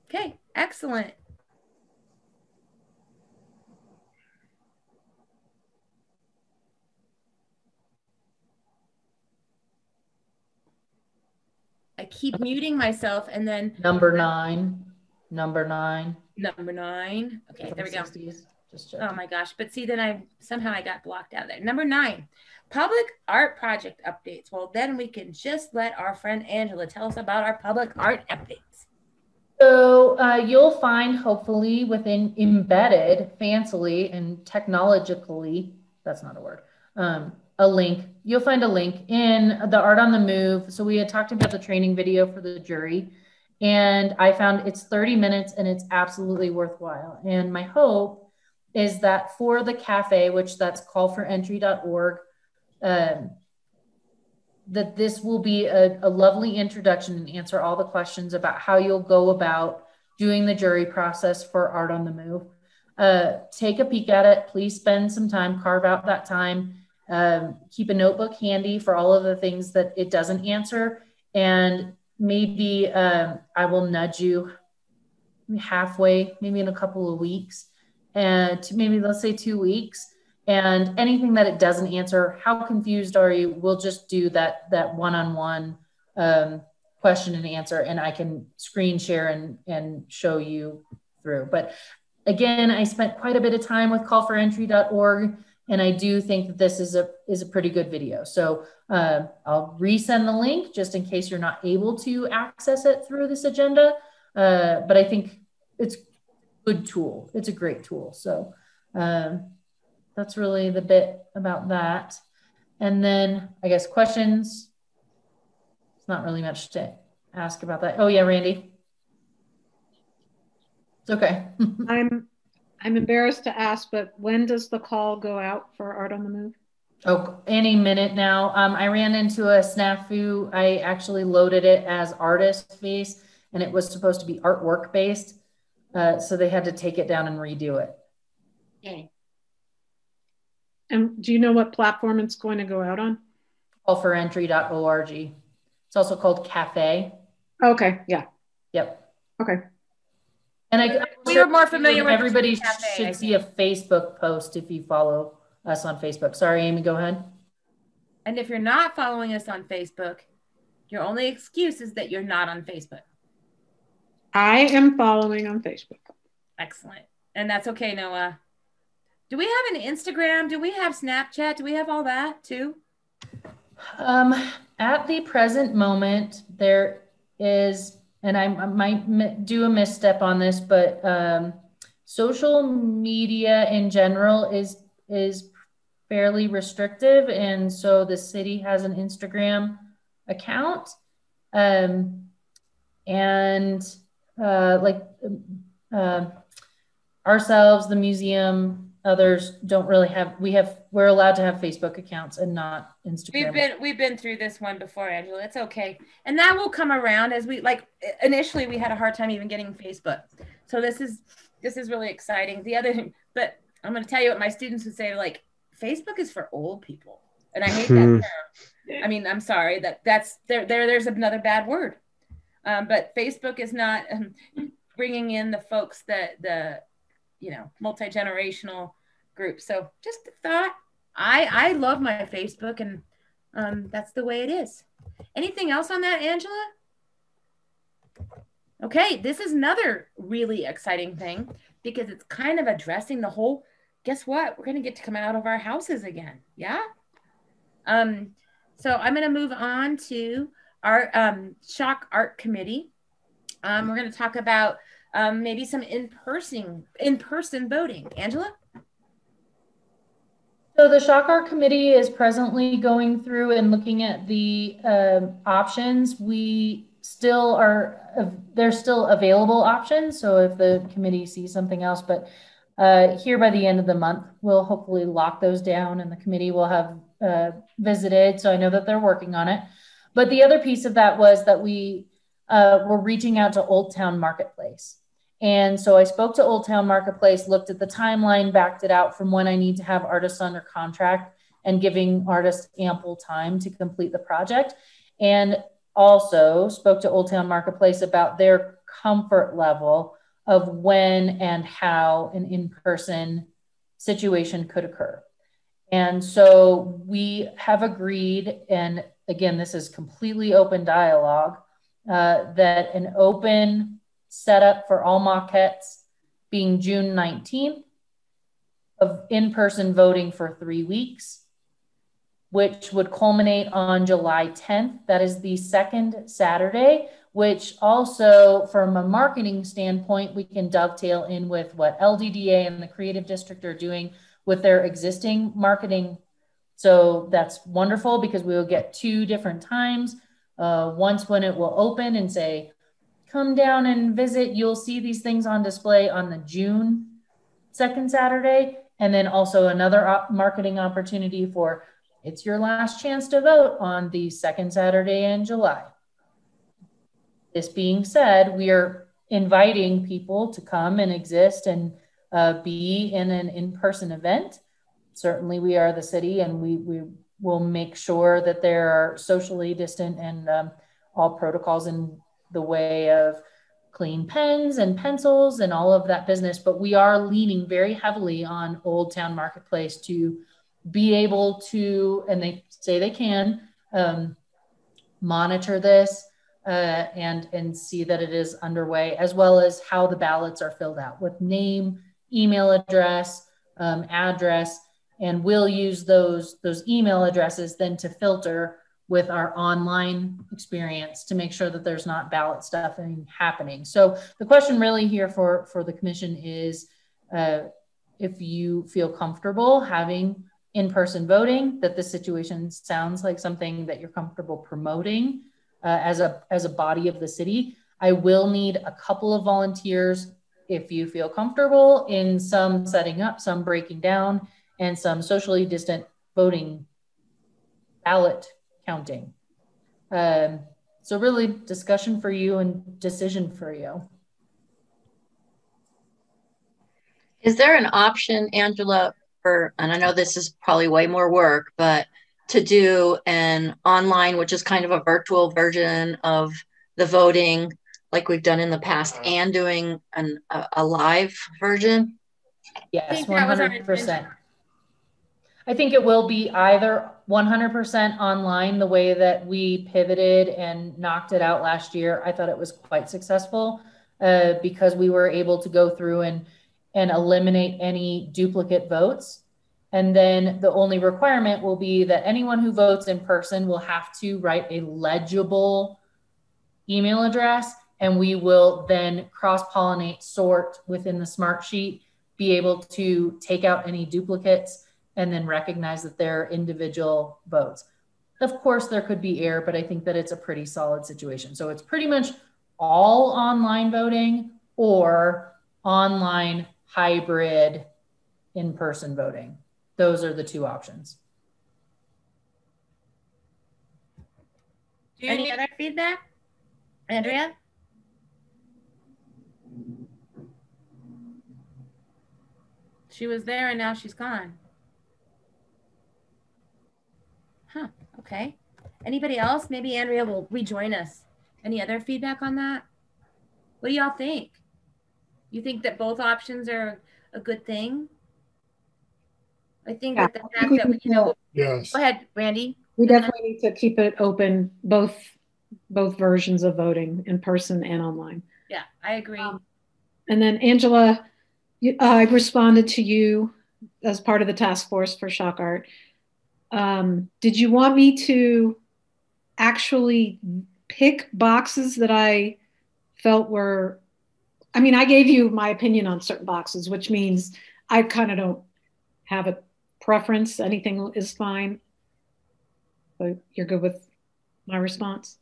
Okay, excellent. I keep muting myself and then number nine, number nine, number nine. Okay, there we go. Just oh my gosh. But see, then I somehow I got blocked out there. Number nine, public art project updates. Well, then we can just let our friend Angela tell us about our public art updates. So uh, you'll find hopefully within embedded fancily and technologically, that's not a word, um, a link. You'll find a link in the Art on the Move. So we had talked about the training video for the jury and I found it's 30 minutes and it's absolutely worthwhile. And my hope is that for the CaFÉ, which that's callforentry.org, um, that this will be a, a lovely introduction and answer all the questions about how you'll go about doing the jury process for Art on the Move. Uh, take a peek at it. Please spend some time, carve out that time. Um, keep a notebook handy for all of the things that it doesn't answer. And maybe um, I will nudge you halfway, maybe in a couple of weeks, and maybe let's say two weeks and anything that it doesn't answer how confused are you we'll just do that that one-on-one um, question and answer and i can screen share and and show you through. But again i spent quite a bit of time with callforentry.org and i do think that this is a is a pretty good video. So uh, i'll resend the link just in case you're not able to access it through this agenda uh, but i think it's good tool. It's a great tool. So um, that's really the bit about that. And then I guess questions. It's not really much to ask about that. Oh yeah, Randy. It's okay. I'm I'm embarrassed to ask, but when does the call go out for Art on the Move? Oh, any minute now. Um, I ran into a snafu. I actually loaded it as artist based and it was supposed to be artwork based. Uh, so they had to take it down and redo it. Okay. And do you know what platform it's going to go out on? Callforentry.org. It's also called CaFÉ. Okay, yeah. Yep. Okay. And I, we were more familiar with everybody CaFÉ, should see a Facebook post if you follow us on Facebook. Sorry, Amy, go ahead. And if you're not following us on Facebook, your only excuse is that you're not on Facebook. I am following on Facebook. Excellent. And that's okay, Noah. Do we have an Instagram? Do we have Snapchat? Do we have all that too? Um, at the present moment, there is, and I might do a misstep on this, but um, social media in general is is fairly restrictive, and so the city has an Instagram account, um, and uh, like uh, ourselves, the museum, others don't really have we have we're allowed to have facebook accounts and not instagram. We've been we've been through this one before angela. It's okay. And that will come around as we like initially we had a hard time even getting facebook. So this is this is really exciting. The other thing but i'm going to tell you what my students would say like facebook is for old people. And i hate that hmm. term. I mean i'm sorry that that's there there there's another bad word um, but facebook is not um, bringing in the folks that the you know multi-generational group. So just a thought. I i love my facebook and um, that's the way it is. Anything else on that angela? Okay this is another really exciting thing because it's kind of addressing the whole guess what? We're going to get to come out of our houses again. Yeah? Um so i'm going to move on to our um, shock art committee um, we're going to talk about um, maybe some in-person in-person voting. Angela? So the Shock Art Committee is presently going through and looking at the uh, options. We still are, uh, there's still available options. So if the committee sees something else, but uh, here by the end of the month, we'll hopefully lock those down and the committee will have uh, visited. So I know that they're working on it. But the other piece of that was that we uh, were reaching out to Old Town Marketplace. And so I spoke to Old Town Marketplace, looked at the timeline, backed it out from when I need to have artists under contract and giving artists ample time to complete the project. And also spoke to Old Town Marketplace about their comfort level of when and how an in person situation could occur. And so we have agreed, and again, this is completely open dialogue, uh, that an open setup for all maquettes being June 19th of in-person voting for three weeks, which would culminate on July 10th. That is the second Saturday, which also from a marketing standpoint, we can dovetail in with what LDDA and the creative district are doing with their existing marketing. So that's wonderful because we will get two different times. Uh, once when it will open and say, come down and visit. You'll see these things on display on the June second Saturday, and then also another op- marketing opportunity for it's your last chance to vote on the second Saturday in July. This being said, we are inviting people to come and exist and uh, be in an in-person event. Certainly, we are the city, and we we will make sure that there are socially distant and um, all protocols in the way of clean pens and pencils and all of that business. But we are leaning very heavily on Old Town Marketplace to be able to, and they say they can, um, monitor this uh, and and see that it is underway, as well as how the ballots are filled out with name, email address, um, address, and we'll use those those email addresses then to filter with our online experience to make sure that there's not ballot stuffing happening. So the question really here for, for the commission is uh, if you feel comfortable having in-person voting, that the situation sounds like something that you're comfortable promoting uh, as, a, as a body of the city. I will need a couple of volunteers if you feel comfortable in some setting up, some breaking down, and some socially distant voting ballot counting. Um, so really discussion for you and decision for you. Is there an option, Angela, for, and I know this is probably way more work, but to do an online, which is kind of a virtual version of the voting like we've done in the past and doing an, a, a live version? Yes, 100%. I think it will be either 100% online, the way that we pivoted and knocked it out last year. I thought it was quite successful uh, because we were able to go through and and eliminate any duplicate votes. And then the only requirement will be that anyone who votes in person will have to write a legible email address, and we will then cross pollinate, sort within the smart sheet, be able to take out any duplicates and then recognize that they're individual votes. Of course, there could be error, but I think that it's a pretty solid situation. So it's pretty much all online voting or online hybrid in person voting. Those are the two options. Do you Any other feedback? Andrea? She was there and now she's gone. Huh, okay. Anybody else? Maybe Andrea will rejoin us. Any other feedback on that? What do y'all think? You think that both options are a good thing? I think yeah, that the fact that, you know, yes. go ahead, Randy. We definitely need to keep it open, both both versions of voting in person and online. Yeah, I agree. Um, and then Angela, you, uh, I responded to you as part of the task force for shock art um, did you want me to actually pick boxes that I felt were, I mean, I gave you my opinion on certain boxes, which means I kind of don't have a preference. Anything is fine. You're good with my response?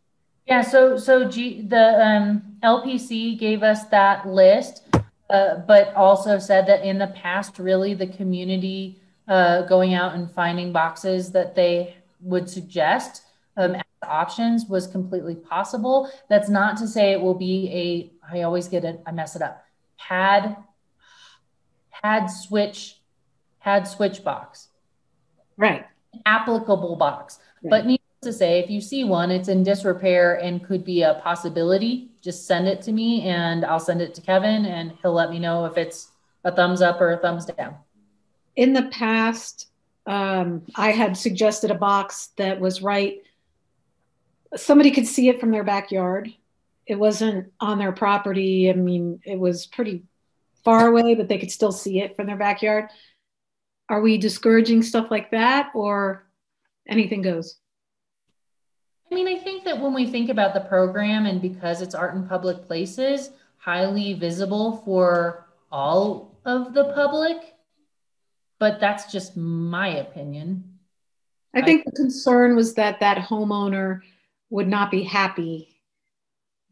Yeah, so so G, the um, LPC gave us that list, uh, but also said that in the past, really the community uh, going out and finding boxes that they would suggest um, as options was completely possible. That's not to say it will be a, I always get it, I mess it up, pad, pad switch, pad switch box. Right. Applicable box. Right. But needless to say, if you see one, it's in disrepair and could be a possibility, just send it to me and I'll send it to Kevin and he'll let me know if it's a thumbs up or a thumbs down in the past, um, I had suggested a box that was right. Somebody could see it from their backyard. It wasn't on their property. I mean, it was pretty far away, but they could still see it from their backyard. Are we discouraging stuff like that or anything goes? I mean, I think that when we think about the program and because it's art in public places, highly visible for all of the public, but that's just my opinion. I think I, the concern was that that homeowner would not be happy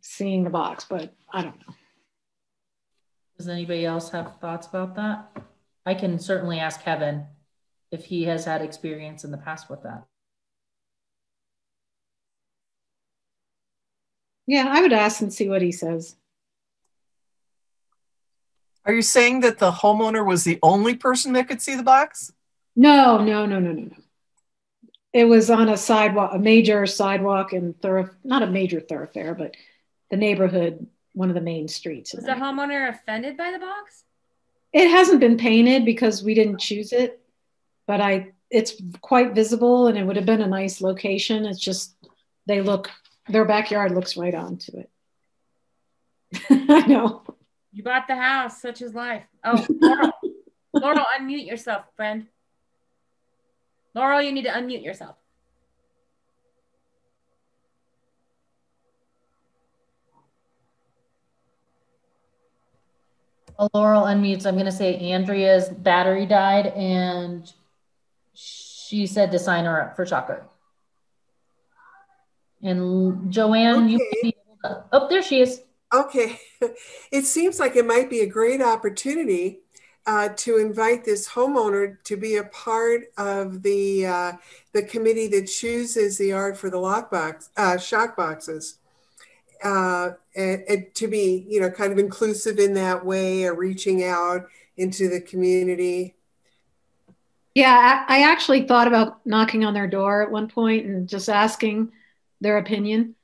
seeing the box, but I don't know. Does anybody else have thoughts about that? I can certainly ask Kevin if he has had experience in the past with that. Yeah, I would ask and see what he says. Are you saying that the homeowner was the only person that could see the box? No, no, no, no, no, no. It was on a sidewalk, a major sidewalk and thorough, not a major thoroughfare, but the neighborhood, one of the main streets. Was the homeowner offended by the box? It hasn't been painted because we didn't choose it, but I, it's quite visible and it would have been a nice location. It's just, they look, their backyard looks right onto it. I know. You bought the house, such is life. Oh, Laurel, Laurel, unmute yourself, friend. Laurel, you need to unmute yourself. While Laurel unmutes, I'm going to say Andrea's battery died and she said to sign her up for Shock Art. And Joanne, okay. you be able to, oh, there she is. Okay. It seems like it might be a great opportunity uh, to invite this homeowner to be a part of the uh, the committee that chooses the art for the lockbox uh, shock boxes, uh, and, to be you know kind of inclusive in that way, or reaching out into the community. Yeah, I, I actually thought about knocking on their door at one point and just asking their opinion.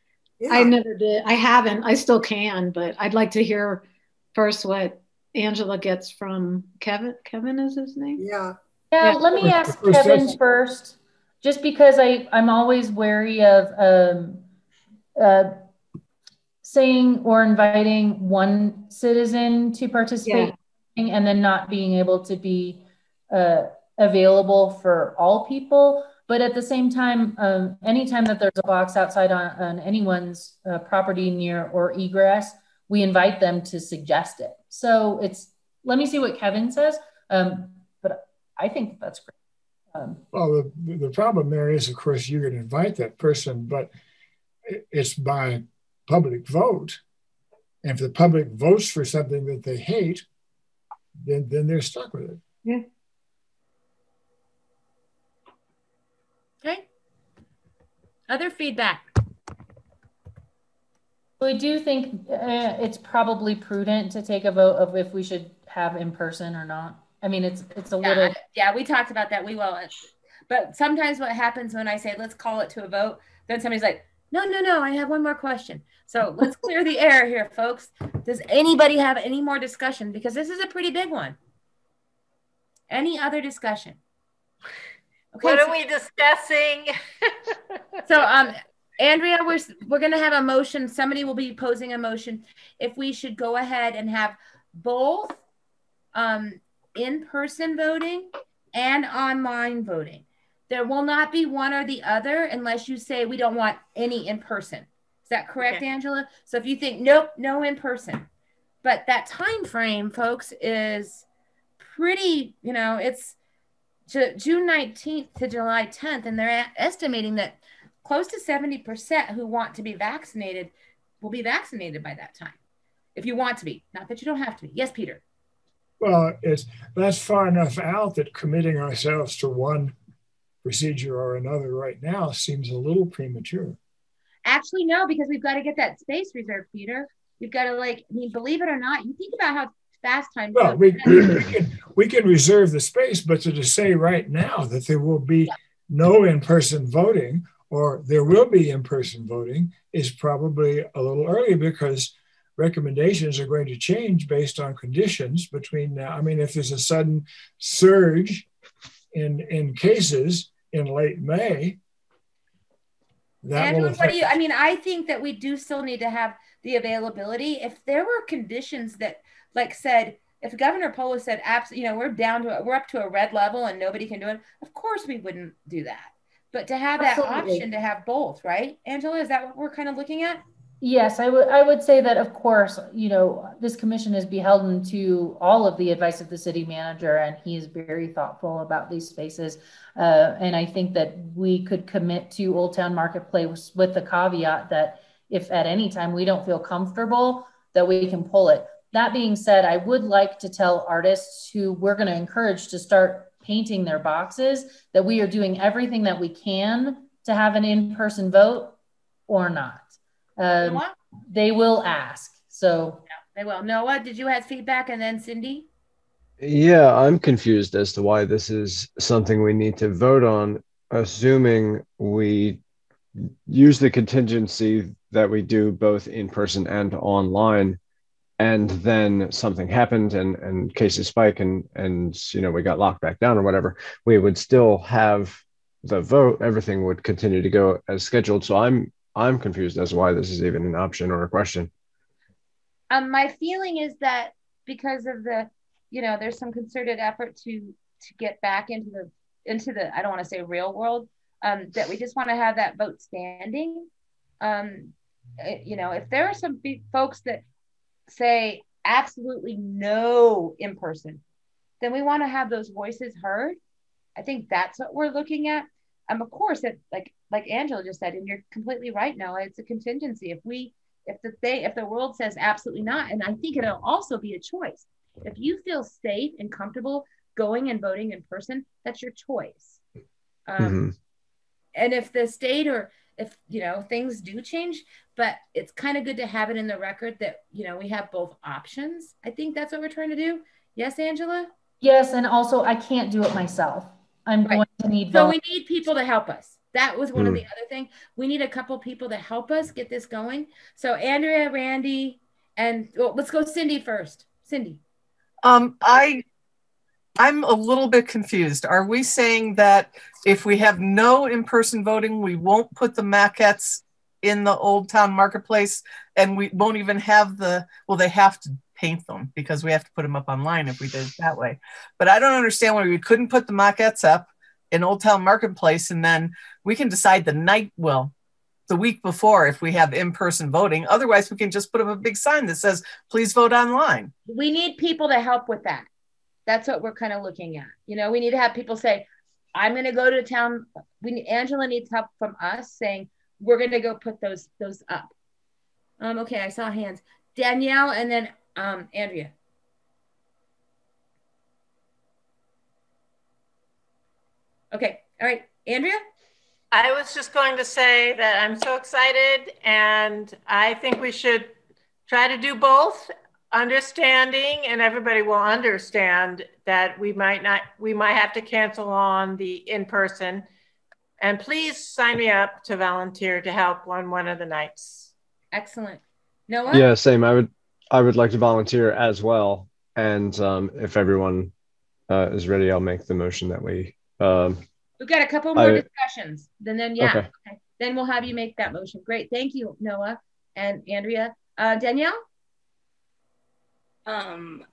Yeah. I never did. I haven't. I still can, but I'd like to hear first what Angela gets from Kevin. Kevin is his name. Yeah. Yeah. yeah. Let me ask Kevin first, just because I I'm always wary of um, uh, saying or inviting one citizen to participate yeah. and then not being able to be uh, available for all people. But at the same time, um, anytime that there's a box outside on, on anyone's uh, property near or egress, we invite them to suggest it. So it's, let me see what Kevin says. Um, but I think that's great. Um, well, the, the problem there is, of course, you can invite that person, but it's by public vote. And if the public votes for something that they hate, then, then they're stuck with it. Yeah. Okay. Other feedback? We do think uh, it's probably prudent to take a vote of if we should have in person or not. I mean, it's it's a yeah, little. Yeah, we talked about that. We will, but sometimes what happens when I say let's call it to a vote, then somebody's like, no, no, no, I have one more question. So let's clear the air here, folks. Does anybody have any more discussion? Because this is a pretty big one. Any other discussion? Okay, what so, are we discussing? so, um, Andrea, we're we're gonna have a motion. Somebody will be posing a motion if we should go ahead and have both um, in-person voting and online voting. There will not be one or the other unless you say we don't want any in person. Is that correct, okay. Angela? So if you think nope, no in person, but that time frame, folks, is pretty. You know, it's to June 19th to July 10th, and they're estimating that close to 70% who want to be vaccinated will be vaccinated by that time. If you want to be, not that you don't have to be. Yes, Peter. Well, it's that's far enough out that committing ourselves to one procedure or another right now seems a little premature. Actually, no, because we've got to get that space reserved, Peter. We've got to like, I mean, believe it or not, you think about how fast time. Well, we, we, can we can reserve the space, but to say right now that there will be yeah. no in-person voting or there will be in-person voting is probably a little early because recommendations are going to change based on conditions between now. I mean, if there's a sudden surge in in cases in late May, that Andrew, what do you? I mean, I think that we do still need to have the availability. If there were conditions that like said, if Governor Polis said, absolutely, you know, we're down to, we're up to a red level and nobody can do it, of course we wouldn't do that. But to have Absolutely. that option to have both, right? Angela, is that what we're kind of looking at? Yes, I would I would say that of course, you know, this commission is beholden to all of the advice of the city manager and he is very thoughtful about these spaces. Uh, and I think that we could commit to Old Town Marketplace with the caveat that if at any time we don't feel comfortable, that we can pull it. That being said, I would like to tell artists who we're going to encourage to start painting their boxes that we are doing everything that we can to have an in person vote or not. Um, they will ask. So yeah, they will. Noah, did you have feedback? And then Cindy? Yeah, I'm confused as to why this is something we need to vote on, assuming we use the contingency that we do both in person and online and then something happened and and cases spike and and you know we got locked back down or whatever we would still have the vote. Everything would continue to go as scheduled. So i'm i'm confused as to why this is even an option or a question. Um my feeling is that because of the you know there's some concerted effort to to get back into the into the i don't want to say real world um that we just want to have that vote standing. Um you know if there are some folks that say absolutely no in person, then we want to have those voices heard. I think that's what we're looking at. Um, of course, it like like Angela just said, and you're completely right. Now it's a contingency. If we If the they if the world says absolutely not, and I think it'll also be a choice. If you feel safe and comfortable going and voting in person, that's your choice. Um, Mm-hmm. And if the state or if you know things do change, but it's kind of good to have it in the record that you know we have both options. I think that's what we're trying to do. Yes, Angela. Yes, and also I can't do it myself. I'm going to need So vol- we need people to help us. That was one of Mm. the other thing. We need a couple people to help us get this going. So Andrea, Randy, and well, let's go Cindy first. Cindy. Um, I, I'm a little bit confused. Are we saying that if we have no in-person voting, we won't put the maquettes in the Old Town Marketplace, and we won't even have the? Well, they have to paint them because we have to put them up online if we did it that way. But I don't understand why we couldn't put the maquettes up in Old Town Marketplace, and then we can decide the night. Well, the week before if we have in-person voting. Otherwise, we can just put up a big sign that says, "Please vote online." We need people to help with that. That's what we're kind of looking at. You know, we need to have people say, I'm going to go to town. We need, Angela needs help from us saying, we're going to go put those, those up. Um, okay. I saw hands, Danielle and then, um, Andrea. Okay. All right. Andrea? I was just going to say that I'm so excited and I think we should try to do both understanding and everybody will understand that we might not we might have to cancel on the in-person and please sign me up to volunteer to help on one of the nights excellent noah Yeah, same. I would I would like to volunteer as well. And um, if everyone uh, is ready, I'll make the motion that we. Um, We've got a couple more I- discussions. Then, then yeah. Okay. Okay. Then we'll have you make that motion. Great. Thank you, Noah and Andrea. Uh, Danielle? Um,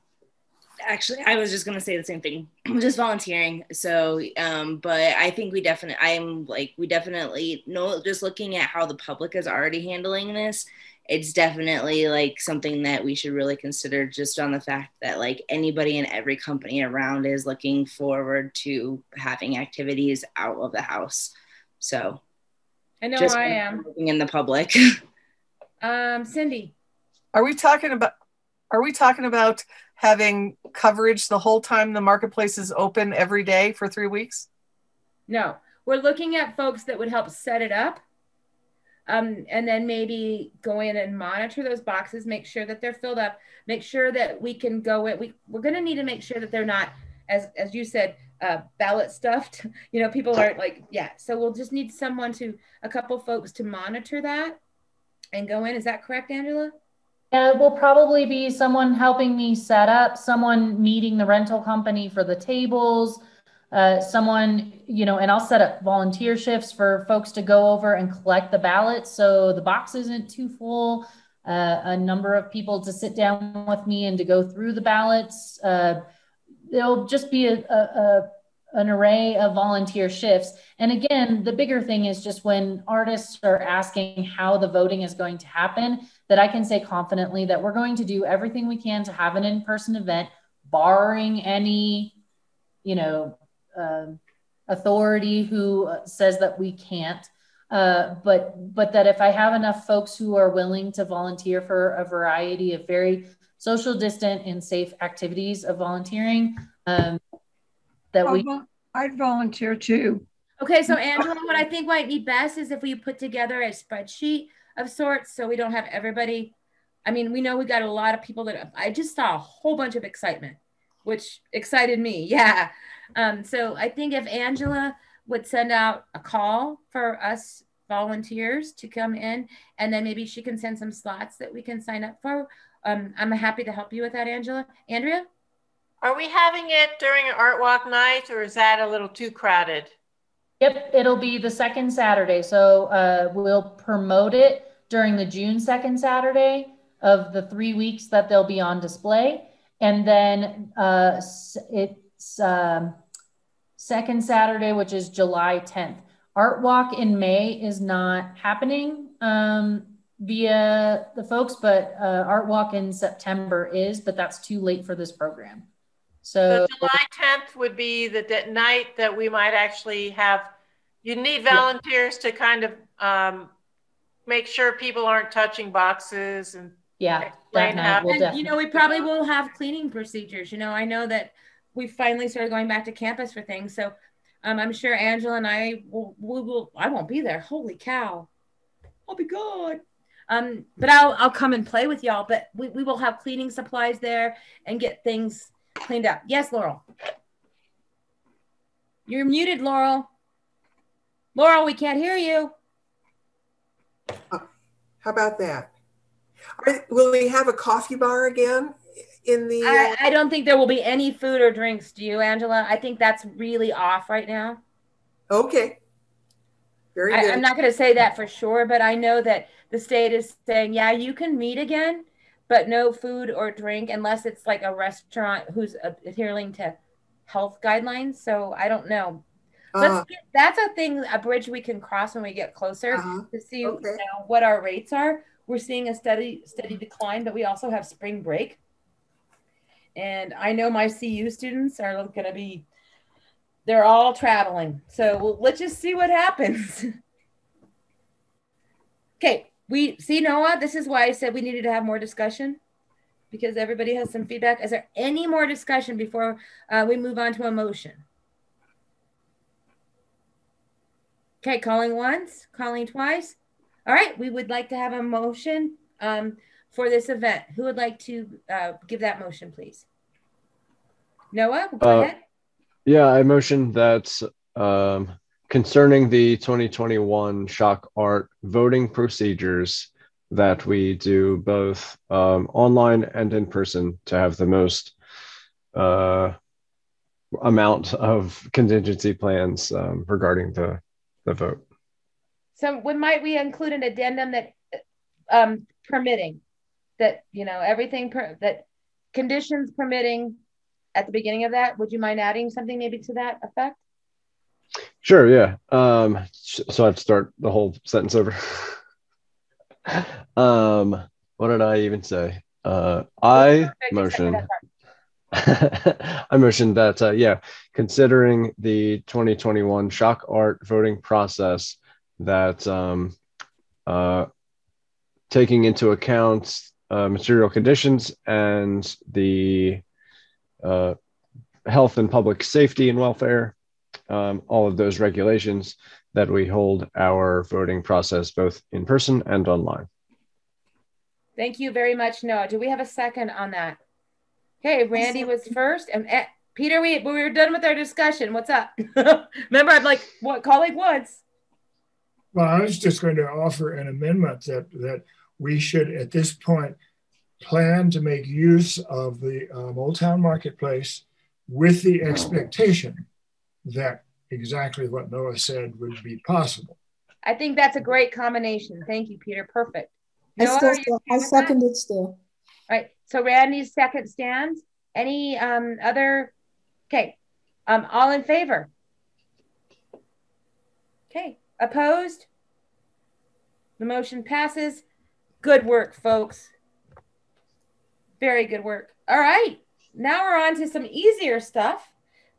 actually, I was just gonna say the same thing. I'm just volunteering. So, um, but I think we definitely, I'm like, we definitely know. Just looking at how the public is already handling this, it's definitely like something that we should really consider. Just on the fact that like anybody in every company around is looking forward to having activities out of the house. So, I know just I am. in the public. Um, Cindy. Are we talking about? Are we talking about having coverage the whole time the marketplace is open every day for three weeks? No, we're looking at folks that would help set it up. Um, and then maybe go in and monitor those boxes, make sure that they're filled up, make sure that we can go in. We, we're going to need to make sure that they're not, as, as you said, uh, ballot stuffed. You know, people aren't like, yeah. So we'll just need someone to, a couple folks to monitor that and go in. Is that correct, Angela? Yeah, it will probably be someone helping me set up, someone meeting the rental company for the tables, uh, someone, you know, and I'll set up volunteer shifts for folks to go over and collect the ballots so the box isn't too full. Uh, a number of people to sit down with me and to go through the ballots. Uh, there'll just be a, a, a an array of volunteer shifts. And again, the bigger thing is just when artists are asking how the voting is going to happen, that I can say confidently that we're going to do everything we can to have an in person event, barring any, you know, uh, authority who says that we can't. Uh, but but that if I have enough folks who are willing to volunteer for a variety of very social distant and safe activities of volunteering, um, that we I'd volunteer too. Okay, so Angela, what I think might be best is if we put together a spreadsheet of sorts so we don't have everybody. I mean, we know we got a lot of people that I just saw a whole bunch of excitement, which excited me. Yeah. Um, so I think if Angela would send out a call for us volunteers to come in, and then maybe she can send some slots that we can sign up for. Um, I'm happy to help you with that, Angela. Andrea? Are we having it during an art walk night or is that a little too crowded? Yep, it'll be the second Saturday. So uh, we'll promote it during the June 2nd Saturday of the three weeks that they'll be on display. And then uh, it's um, second Saturday, which is July 10th. Art Walk in May is not happening um, via the folks, but uh, Art Walk in September is, but that's too late for this program. So, So July 10th would be the de- night that we might actually have, you need volunteers to kind of um, make sure people aren't touching boxes and Yeah, explain how. definitely. We'll And, you know, we probably will have cleaning procedures. You know, I know that we finally started going back to campus for things. So um, I'm sure Angela and I will, we will, I won't be there. Holy cow. I'll be good. Um, but I'll, I'll come and play with y'all, but we, we will have cleaning supplies there and get things cleaned up. Yes, Laurel. You're muted, Laurel. Laurel, we can't hear you. How about that? Are, will we have a coffee bar again in the? I, uh, I don't think there will be any food or drinks. Do you, Angela? I think that's really off right now. okay. Very I. I'm not going to say that for sure, but I know that the state is saying, yeah, you can meet again, but no food or drink unless it's like a restaurant who's adhering to health guidelines. So I don't know. Let's Uh, get, that's a thing, a bridge we can cross when we get closer Uh-huh. to see you know, what our rates are. We're seeing a steady, steady decline, but we also have spring break. And I know my CU students are going to be, they're all traveling. So well, let's just see what happens. okay. We see Noah. This is why I said we needed to have more discussion because everybody has some feedback. Is there any more discussion before uh, we move on to a motion? Okay, calling once, calling twice. All right, we would like to have a motion um, for this event. Who would like to uh, give that motion, please? Noah, go Uh, ahead. Yeah, I motion that um, concerning the 2021 shock art voting procedures that we do both um, online and in person to have the most uh, amount of contingency plans um, regarding the the vote. So when might we include an addendum that um, permitting that you know everything per, that conditions permitting at the beginning of that? Would you mind adding something maybe to that effect? Sure, yeah. Um, so I have to start the whole sentence over. um, what did I even say? Uh, I motion. I motioned that, uh, yeah, considering the 2021 shock art voting process, that um, uh, taking into account uh, material conditions and the uh, health and public safety and welfare, um, all of those regulations, that we hold our voting process both in person and online. Thank you very much, Noah. Do we have a second on that? Okay, Randy was first, and eh, Peter, we we were done with our discussion. What's up? Remember, I'm like what colleague once. Well, I was just going to offer an amendment that, that we should, at this point, plan to make use of the um, Old Town Marketplace with the expectation that exactly what Noah said would be possible. I think that's a great combination. Thank you, Peter. Perfect. I Noah, still, are still- I second it still. All right. So Randy's second stands. Any um other? Okay. Um, all in favor? Okay. Opposed? The motion passes. Good work, folks. Very good work. All right. Now we're on to some easier stuff.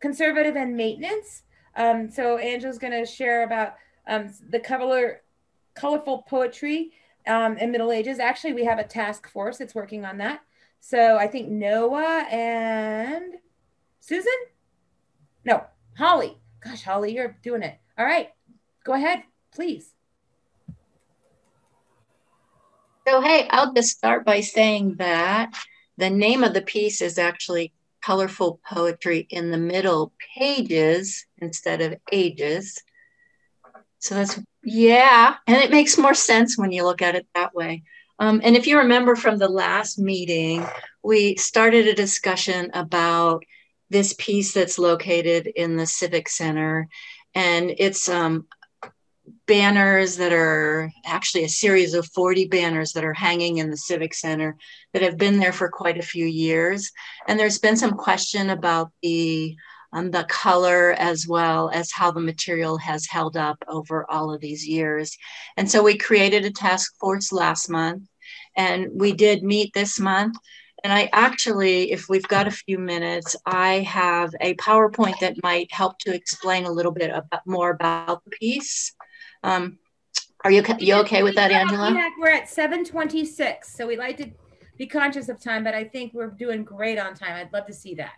Conservative and maintenance. Um, so Angela's going to share about um, the color, colorful poetry um, in Middle Ages. Actually, we have a task force that's working on that. So I think Noah and Susan? No, Holly. Gosh, Holly, you're doing it. All right. Go ahead, please. So, hey, I'll just start by saying that the name of the piece is actually Colorful Poetry in the Middle Pages instead of Ages. So that's, yeah, and it makes more sense when you look at it that way. Um, and if you remember from the last meeting, we started a discussion about this piece that's located in the Civic Center. And it's um, banners that are actually a series of 40 banners that are hanging in the Civic Center that have been there for quite a few years. And there's been some question about the um, the color as well as how the material has held up over all of these years. And so we created a task force last month and we did meet this month. And I actually, if we've got a few minutes, I have a PowerPoint that might help to explain a little bit about, more about the piece. Um, Are you you okay with that, Angela? Yeah, we're at 726. So we like to be conscious of time, but I think we're doing great on time. I'd love to see that.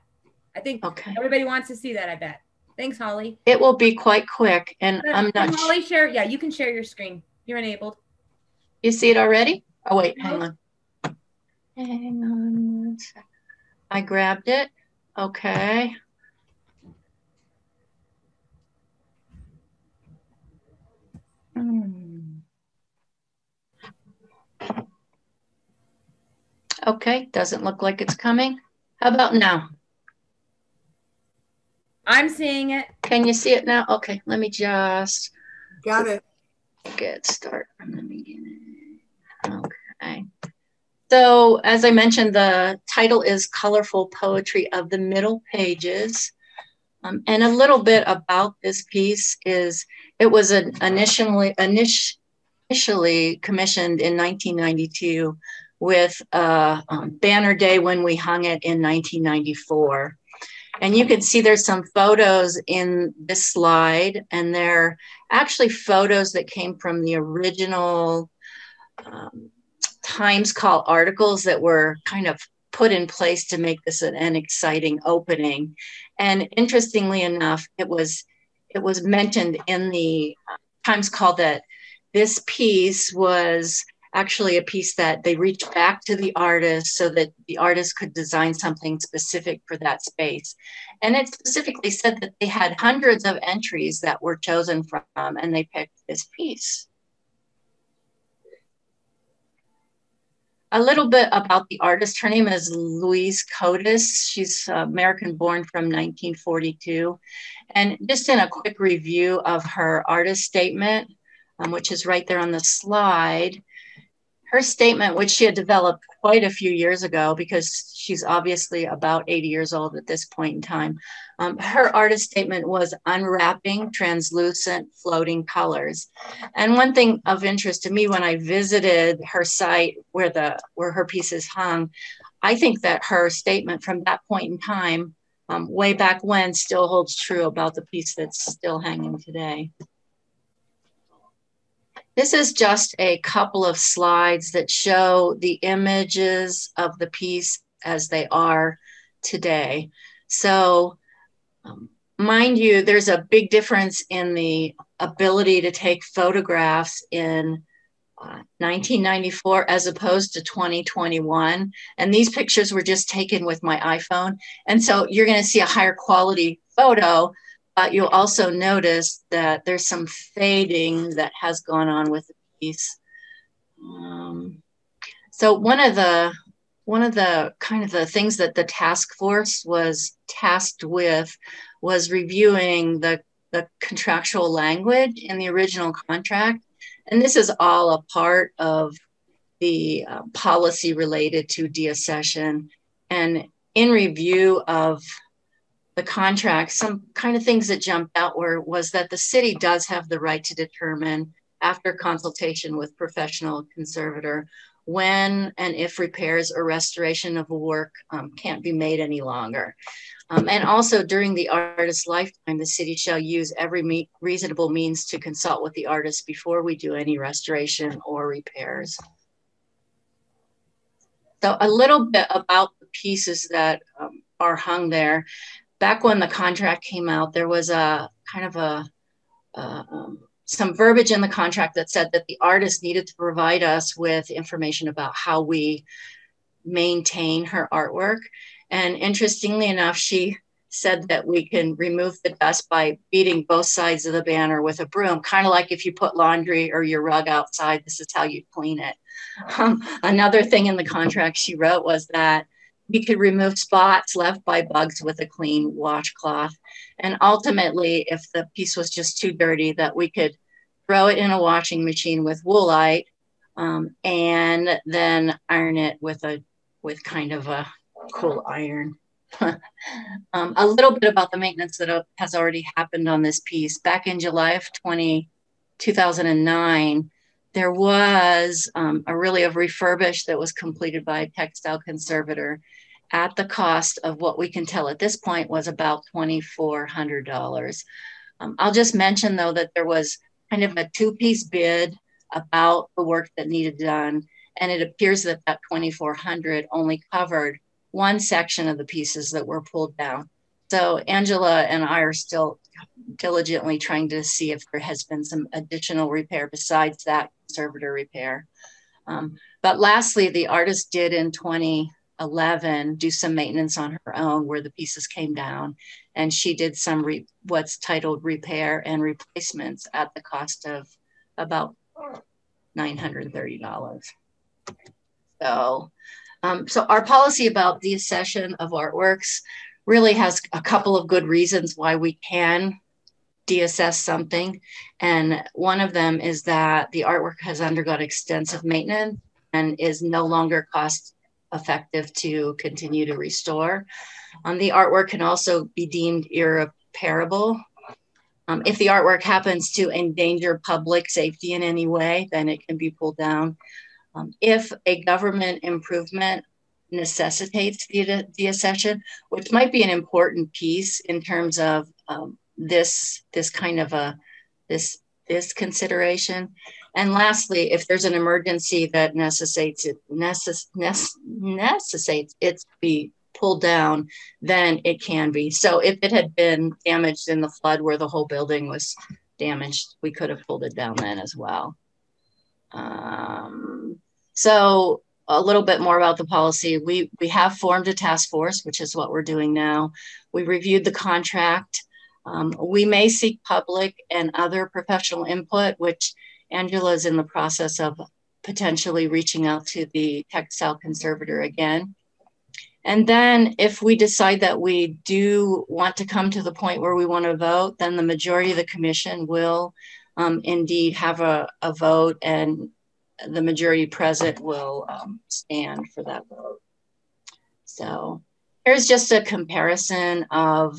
I think okay. everybody wants to see that, I bet. Thanks, Holly. It will be quite quick. And But I'm not can Holly share. Yeah, you can share your screen. You're enabled. You see it already? Oh, wait, hang on. Hang on one. I grabbed it. Okay. Hmm. Okay, doesn't look like it's coming. How about now? I'm seeing it. Can you see it now? Okay, let me just Got it. get start from the beginning. Okay. So as I mentioned, the title is Colorful Poetry of the Middle Pages. Um, and a little bit about this piece is it was an initially, initially commissioned in 1992 with a um, banner day when we hung it in 1994. And you can see there's some photos in this slide, and they're actually photos that came from the original um, Times Call articles that were kind of put in place to make this an, an exciting opening. And interestingly enough, it was it was mentioned in the Times Call that this piece was actually a piece that they reached back to the artist so that the artist could design something specific for that space. And it specifically said that they had hundreds of entries that were chosen from, and they picked this piece. A little bit about the artist. Her name is Louise Cotis. She's American born from 1942. And just in a quick review of her artist statement, um, which is right there on the slide, her statement, which she had developed quite a few years ago, because she's obviously about 80 years old at this point in time, um, her artist statement was unwrapping translucent floating colors. And one thing of interest to me when I visited her site where the where her pieces hung, I think that her statement from that point in time, um, way back when, still holds true about the piece that's still hanging today. This is just a couple of slides that show the images of the piece as they are today. So, um, mind you, there's a big difference in the ability to take photographs in uh, 1994 as opposed to 2021. And these pictures were just taken with my iPhone. And so you're going to see a higher quality photo but you'll also notice that there's some fading that has gone on with the piece. Um, so one of the one of the kind of the things that the task force was tasked with was reviewing the, the contractual language in the original contract. And this is all a part of the uh, policy related to deaccession. And in review of the contract, some kind of things that jumped out were was that the city does have the right to determine after consultation with professional conservator when and if repairs or restoration of a work um, can't be made any longer. Um, and also during the artist's lifetime, the city shall use every me reasonable means to consult with the artist before we do any restoration or repairs. So a little bit about the pieces that um, are hung there back when the contract came out, there was a kind of a uh, um, some verbiage in the contract that said that the artist needed to provide us with information about how we maintain her artwork. And interestingly enough, she said that we can remove the dust by beating both sides of the banner with a broom, kind of like if you put laundry or your rug outside, this is how you clean it. Um, another thing in the contract she wrote was that we could remove spots left by bugs with a clean washcloth. And ultimately, if the piece was just too dirty, that we could throw it in a washing machine with woolite um, and then iron it with a with kind of a cool iron. um, a little bit about the maintenance that has already happened on this piece. Back in July of 20, 2009, there was um, a really a refurbish that was completed by a textile conservator at the cost of what we can tell at this point was about $2,400. Um, I'll just mention though that there was kind of a two piece bid about the work that needed done. And it appears that that 2400 only covered one section of the pieces that were pulled down. So Angela and I are still diligently trying to see if there has been some additional repair besides that conservator repair. Um, but lastly, the artist did in 2011 do some maintenance on her own where the pieces came down. And she did some re- what's titled repair and replacements at the cost of about $930. So, um, so our policy about deaccession of artworks really has a couple of good reasons why we can deassess something. And one of them is that the artwork has undergone extensive maintenance and is no longer cost effective to continue to restore. Um, the artwork can also be deemed irreparable. Um, if the artwork happens to endanger public safety in any way, then it can be pulled down. Um, if a government improvement necessitates the the accession, which might be an important piece in terms of um, this this kind of a this this consideration. And lastly, if there's an emergency that necessitates it necess, necessitates it to be pulled down, then it can be. So if it had been damaged in the flood where the whole building was damaged, we could have pulled it down then as well. Um, so a little bit more about the policy. We, we have formed a task force, which is what we're doing now. We reviewed the contract. Um, we may seek public and other professional input, which Angela is in the process of potentially reaching out to the textile conservator again. And then if we decide that we do want to come to the point where we want to vote, then the majority of the commission will um, indeed have a, a vote and the majority present will um, stand for that vote. So here's just a comparison of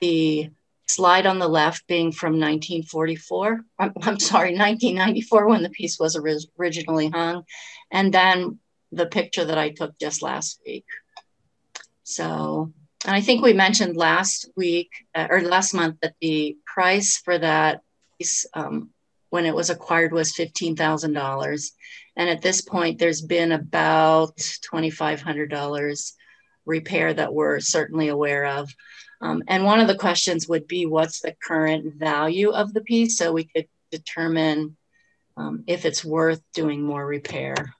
the slide on the left being from 1944. I'm, I'm sorry, 1994 when the piece was originally hung, and then the picture that I took just last week. So, and I think we mentioned last week uh, or last month that the price for that piece um, when it was acquired was $15,000. And at this point, there's been about $2,500 repair that we're certainly aware of. Um, and one of the questions would be what's the current value of the piece so we could determine um, if it's worth doing more repair.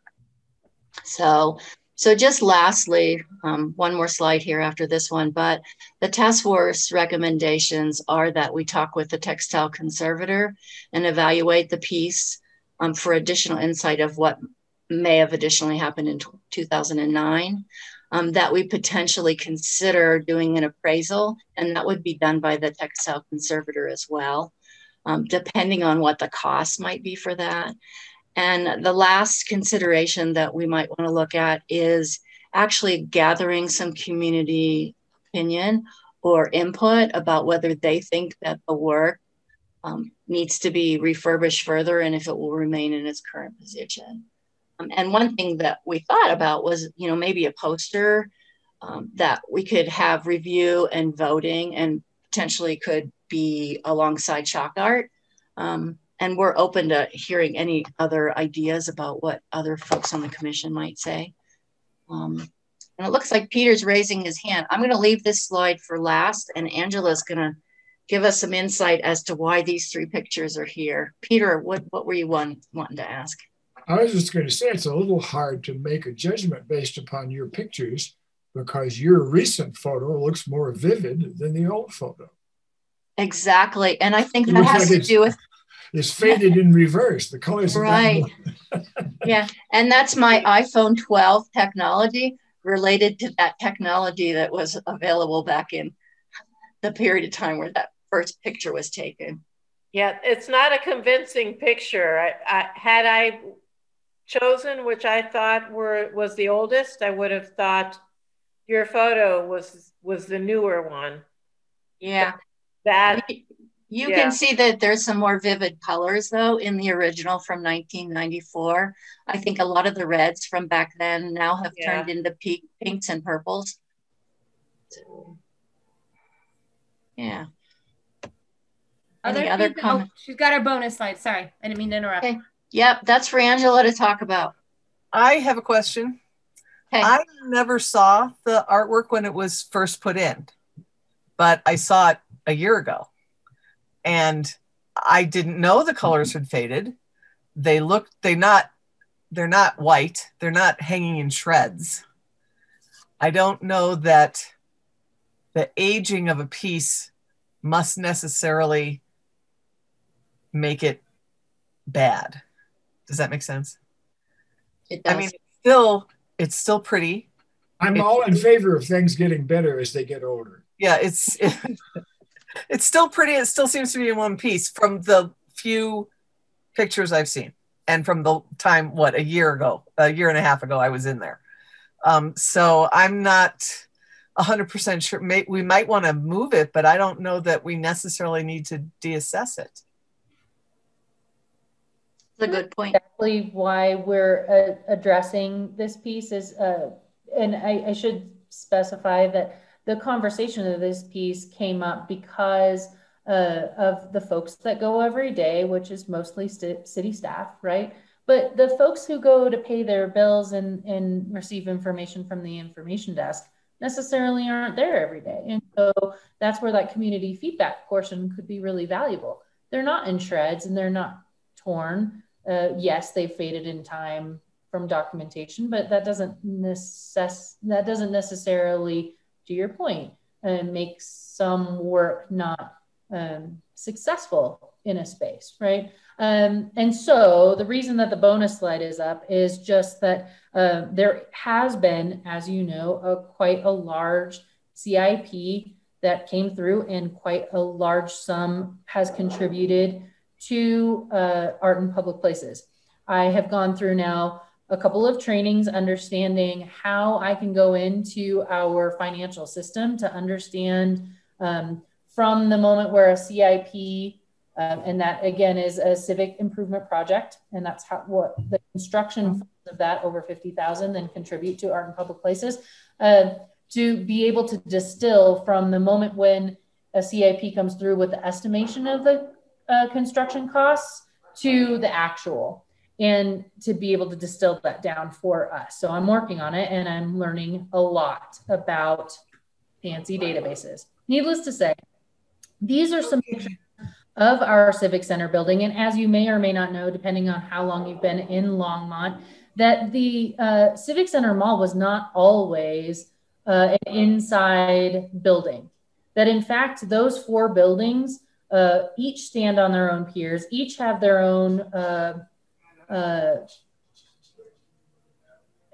So so just lastly, um, one more slide here after this one, but the task force recommendations are that we talk with the textile conservator and evaluate the piece um, for additional insight of what may have additionally happened in 2009. Um, that we potentially consider doing an appraisal, and that would be done by the textile conservator as well, um, depending on what the cost might be for that. And the last consideration that we might want to look at is actually gathering some community opinion or input about whether they think that the work um, needs to be refurbished further and if it will remain in its current position. Um, and one thing that we thought about was, you know, maybe a poster um, that we could have review and voting and potentially could be alongside shock art. Um, and we're open to hearing any other ideas about what other folks on the commission might say. Um, and it looks like Peter's raising his hand. I'm going to leave this slide for last, and Angela's going to give us some insight as to why these three pictures are here. Peter, what, what were you want, wanting to ask? I was just going to say it's a little hard to make a judgment based upon your pictures because your recent photo looks more vivid than the old photo. Exactly. And I think that has like to do with it's faded in reverse. The colors right. yeah, and that's my iPhone 12 technology related to that technology that was available back in the period of time where that first picture was taken. Yeah, it's not a convincing picture. I, I, had I chosen which I thought were was the oldest, I would have thought your photo was was the newer one. Yeah. That you yeah. can see that there's some more vivid colors though in the original from 1994. I think a lot of the reds from back then now have yeah. turned into pink, pinks and purples. So, yeah. Other, other comments? Oh, she's got her bonus slide. Sorry, I didn't mean to interrupt. Okay. Yep, that's for Angela to talk about. I have a question. I never saw the artwork when it was first put in, but I saw it a year ago. And I didn't know the colors had faded. They look they not they're not white. They're not hanging in shreds. I don't know that the aging of a piece must necessarily make it bad. Does that make sense? It I mean, it's still it's still pretty. I'm It- all in favor of things getting better as they get older. Yeah, it's it's still pretty. It still seems to be in one piece from the few pictures I've seen, and from the time what a year ago, a year and a half ago, I was in there. Um, so I'm not hundred percent sure. May, we might want to move it, but I don't know that we necessarily need to deassess it. A good point. Exactly why we're uh, addressing this piece is, uh, and I, I should specify that the conversation of this piece came up because uh, of the folks that go every day, which is mostly st- city staff, right? But the folks who go to pay their bills and, and receive information from the information desk necessarily aren't there every day. And so that's where that community feedback portion could be really valuable. They're not in shreds and they're not torn. Uh, yes, they've faded in time from documentation, but that doesn't necess- that doesn't necessarily, to your point, uh, make some work not um, successful in a space, right? Um, and so the reason that the bonus slide is up is just that uh, there has been, as you know, a quite a large CIP that came through, and quite a large sum has contributed to uh, art in public places. I have gone through now a couple of trainings understanding how I can go into our financial system to understand um, from the moment where a CIP, um, and that again is a civic improvement project, and that's how what the construction of that over 50,000 then contribute to art in public places, uh, to be able to distill from the moment when a CIP comes through with the estimation of the uh, construction costs to the actual and to be able to distill that down for us. So I'm working on it and I'm learning a lot about fancy databases. Needless to say, these are some pictures of our Civic Center building. And as you may or may not know, depending on how long you've been in Longmont, that the uh, Civic Center Mall was not always uh, an inside building. That in fact, those four buildings uh, each stand on their own piers, each have their own uh, uh,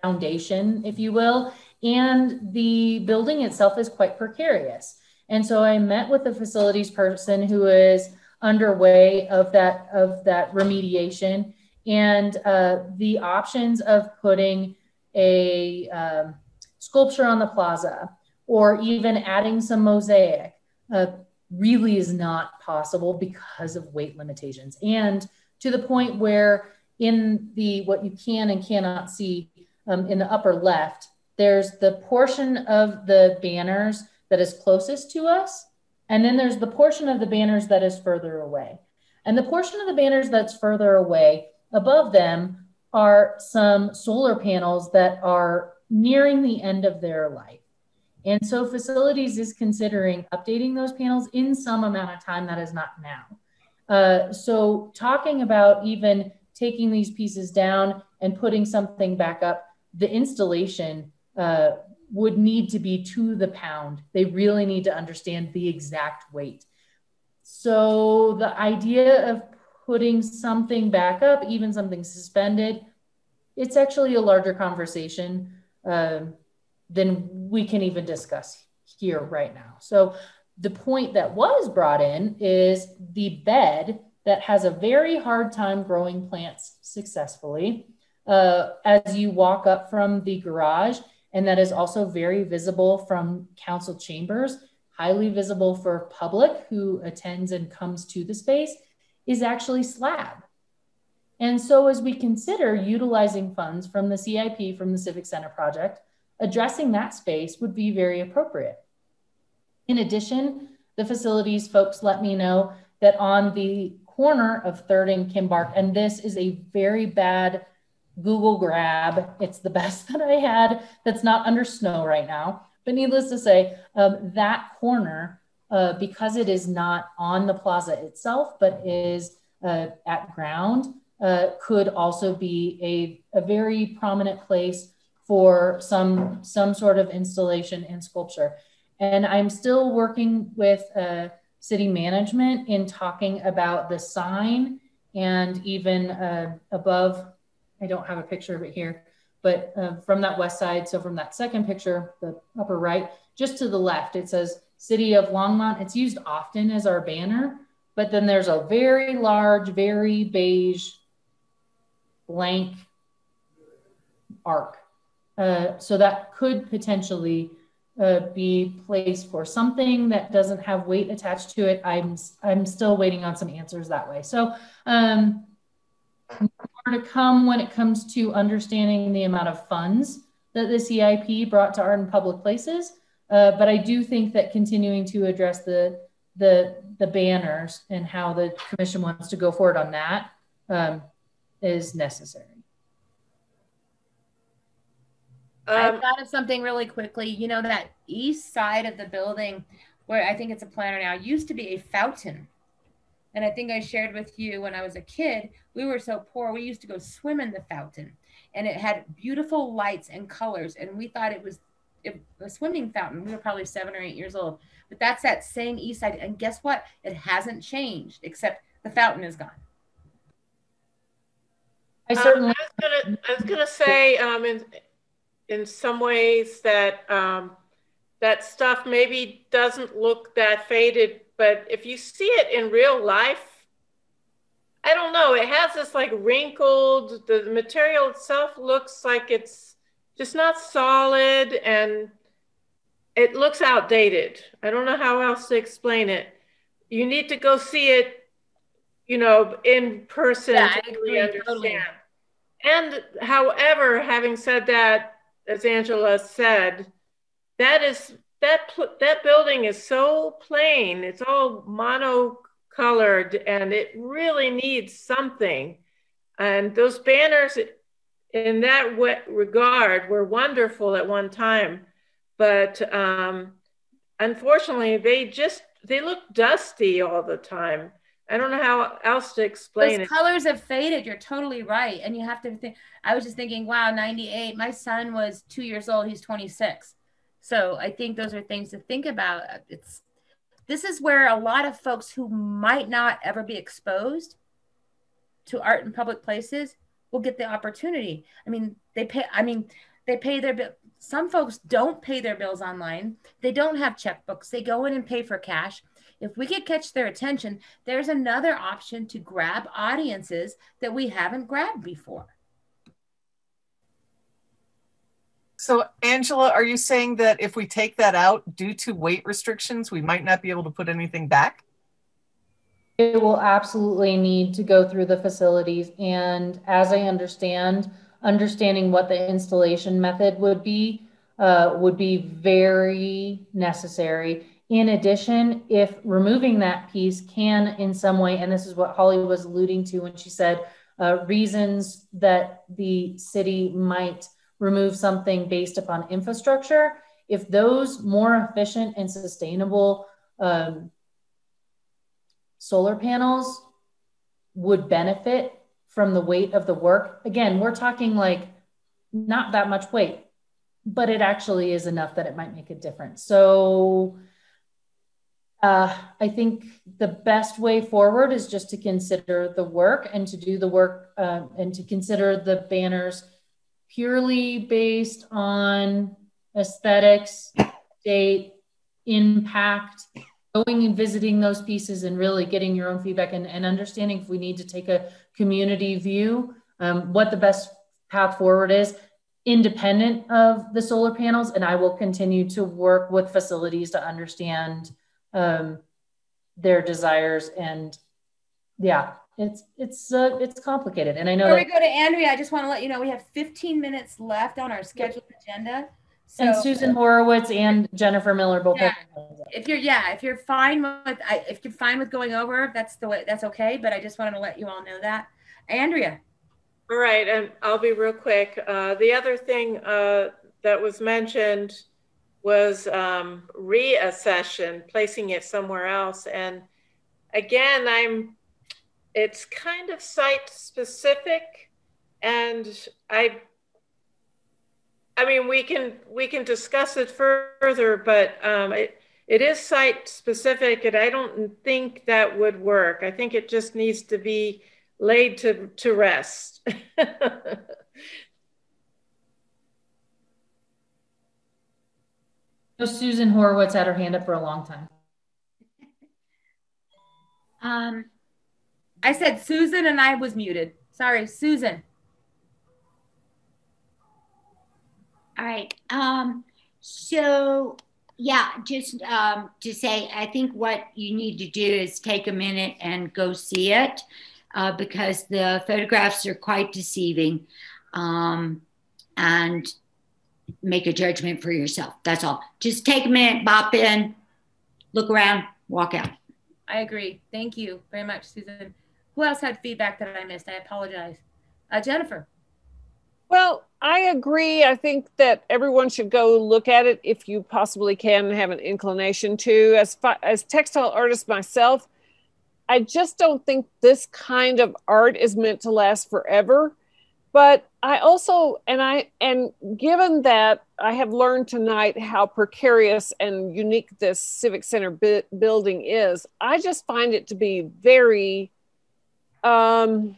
foundation, if you will, and the building itself is quite precarious. And so I met with the facilities person who is underway of that of that remediation and uh, the options of putting a um, sculpture on the plaza or even adding some mosaic uh, really is not possible because of weight limitations. And to the point where in the what you can and cannot see um, in the upper left there's the portion of the banners that is closest to us and then there's the portion of the banners that is further away. And the portion of the banners that's further away above them are some solar panels that are nearing the end of their life and so facilities is considering updating those panels in some amount of time that is not now. Uh, so talking about even taking these pieces down and putting something back up, the installation uh, would need to be to the pound. They really need to understand the exact weight. So the idea of putting something back up, even something suspended, it's actually a larger conversation. Um, than we can even discuss here right now. So the point that was brought in is the bed that has a very hard time growing plants successfully uh, as you walk up from the garage. And that is also very visible from council chambers, highly visible for public who attends and comes to the space, is actually slab. And so as we consider utilizing funds from the CIP, from the Civic Center project, addressing that space would be very appropriate. In addition, the facilities folks let me know that on the corner of Third and Kimbark. And this is a very bad Google grab. It's the best that I had that's not under snow right now. But needless to say, um, that corner, uh, because it is not on the plaza itself, but is uh, at ground, uh, could also be a, a very prominent place for some, some sort of installation and sculpture. And I'm still working with uh, city management in talking about the sign and even uh, above, I don't have a picture of it here, but uh, from that west side, so from that second picture, the upper right, just to the left, it says City of Longmont. It's used often as our banner, but then there's a very large, very beige, blank arc. Uh, so that could potentially uh, be placed for something that doesn't have weight attached to it. I'm I'm still waiting on some answers that way. So um, more to come when it comes to understanding the amount of funds that the CIP brought to art in public places. Uh, but I do think that continuing to address the the the banners and how the commission wants to go forward on that um, is necessary. I um, thought of something really quickly. You know, that east side of the building where I think it's a planter now used to be a fountain. And I think I shared with you when I was a kid, we were so poor, we used to go swim in the fountain and it had beautiful lights and colors. And we thought it was a swimming fountain. We were probably seven or eight years old. But that's that same east side. And guess what? It hasn't changed, except the fountain is gone. I certainly. Um, I was gonna. I was gonna say. Um, in in some ways that um, that stuff maybe doesn't look that faded, but if you see it in real life, I don't know. It has this like wrinkled. The material itself looks like it's just not solid, and it looks outdated. I don't know how else to explain it. You need to go see it, you know, in person yeah, to really understand. Totally. And however, having said that, as Angela said, that is that that building is so plain. It's all monocolored, and it really needs something. And those banners, in that regard, were wonderful at one time, but um, unfortunately, they just they look dusty all the time. I don't know how else to explain Those it. colors have faded. You're totally right. And you have to think, I was just thinking, wow, 98. My son was two years old. He's 26. So I think those are things to think about. It's, this is where a lot of folks who might not ever be exposed to art in public places will get the opportunity. I mean, they pay, I mean, they pay their, bill. some folks don't pay their bills online. They don't have checkbooks. They go in and pay for cash if we could catch their attention, there's another option to grab audiences that we haven't grabbed before. So, Angela, are you saying that if we take that out due to weight restrictions, we might not be able to put anything back? It will absolutely need to go through the facilities. And as I understand, understanding what the installation method would be uh, would be very necessary. In addition, if removing that piece can in some way, and this is what Holly was alluding to when she said uh, reasons that the city might remove something based upon infrastructure, if those more efficient and sustainable um, solar panels would benefit from the weight of the work, again, we're talking like not that much weight, but it actually is enough that it might make a difference. So uh, I think the best way forward is just to consider the work and to do the work uh, and to consider the banners purely based on aesthetics, date, impact, going and visiting those pieces and really getting your own feedback and, and understanding if we need to take a community view, um, what the best path forward is independent of the solar panels. And I will continue to work with facilities to understand um, their desires and yeah it's it's uh, it's complicated and i know before we go to andrea i just want to let you know we have 15 minutes left on our scheduled agenda So, and Susan Horowitz and Jennifer Miller both. Yeah. If you're yeah, if you're fine with I, if you're fine with going over, that's the way that's okay. But I just wanted to let you all know that. Andrea. All right, and I'll be real quick. Uh, the other thing uh, that was mentioned was um, reaccession, placing it somewhere else. And again, I'm, it's kind of site specific, and I, I mean, we can we can discuss it further, but um, it it is site specific, and I don't think that would work. I think it just needs to be laid to to rest. So Susan Horowitz had her hand up for a long time. Um, I said Susan and I was muted. Sorry, Susan. All right. Um, so yeah, just um, to say, I think what you need to do is take a minute and go see it uh, because the photographs are quite deceiving. Um, and make a judgment for yourself. That's all. Just take a minute, bop in, look around, walk out. I agree. Thank you very much, Susan. Who else had feedback that I missed? I apologize. Uh, Jennifer. Well, I agree. I think that everyone should go look at it if you possibly can and have an inclination to. As as textile artist myself, I just don't think this kind of art is meant to last forever but I also and I and given that I have learned tonight how precarious and unique this civic center bi- building is, I just find it to be very um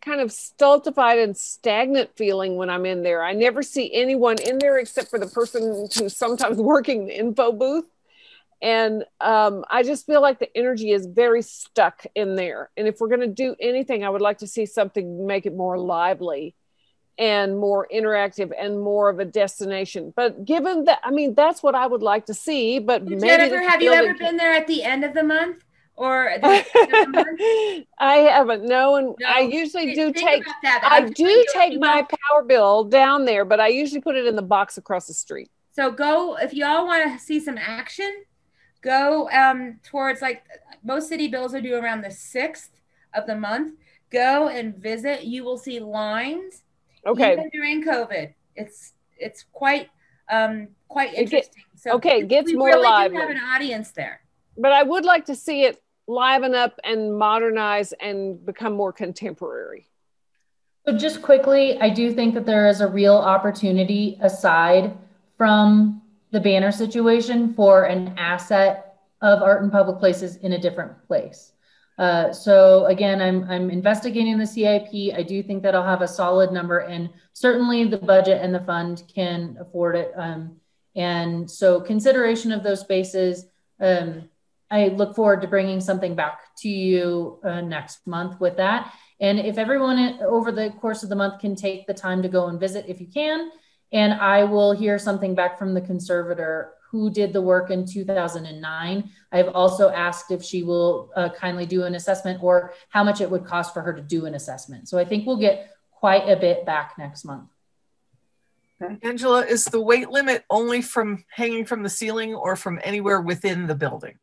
kind of stultified and stagnant feeling when I'm in there. I never see anyone in there except for the person who's sometimes working the info booth and um, i just feel like the energy is very stuck in there and if we're going to do anything i would like to see something make it more lively and more interactive and more of a destination but given that i mean that's what i would like to see but maybe jennifer have you ever been there at the end of the month or I haven't. No, and no. I usually do take. I do take my power bill down there, but I usually put it in the box across the street. So go if y'all want to see some action go um, towards like most city bills are due around the 6th of the month. Go and visit. You will see lines. Okay. Even during COVID, it's it's quite um, quite interesting. Get, so okay, it gets we more really live. Do have an audience there. But I would like to see it liven up and modernize and become more contemporary. So just quickly, I do think that there is a real opportunity aside from the banner situation for an asset of art in public places in a different place. Uh, so again, I'm, I'm investigating the CIP. I do think that I'll have a solid number and certainly the budget and the fund can afford it. Um, and so consideration of those spaces, um, I look forward to bringing something back to you uh, next month with that. And if everyone over the course of the month can take the time to go and visit, if you can, and I will hear something back from the conservator who did the work in 2009. I've also asked if she will uh, kindly do an assessment or how much it would cost for her to do an assessment. So I think we'll get quite a bit back next month. Angela, is the weight limit only from hanging from the ceiling or from anywhere within the building?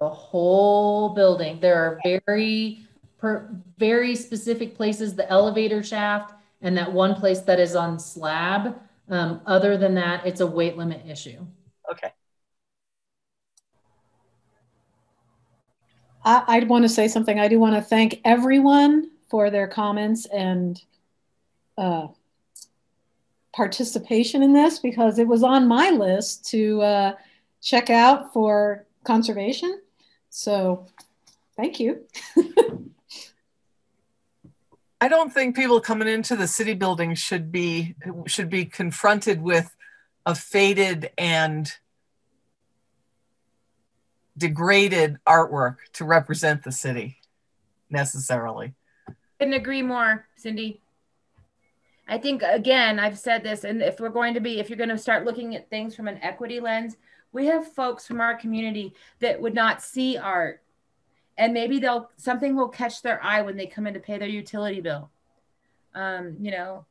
The whole building. There are very, per, very specific places, the elevator shaft, and that one place that is on slab. Um, other than that, it's a weight limit issue. Okay. I, I want to say something. I do want to thank everyone for their comments and uh, participation in this because it was on my list to uh, check out for conservation. So thank you. I don't think people coming into the city building should be should be confronted with a faded and degraded artwork to represent the city necessarily. Couldn't agree more, Cindy. I think again, I've said this, and if we're going to be, if you're going to start looking at things from an equity lens, we have folks from our community that would not see art and maybe they'll something will catch their eye when they come in to pay their utility bill um, you know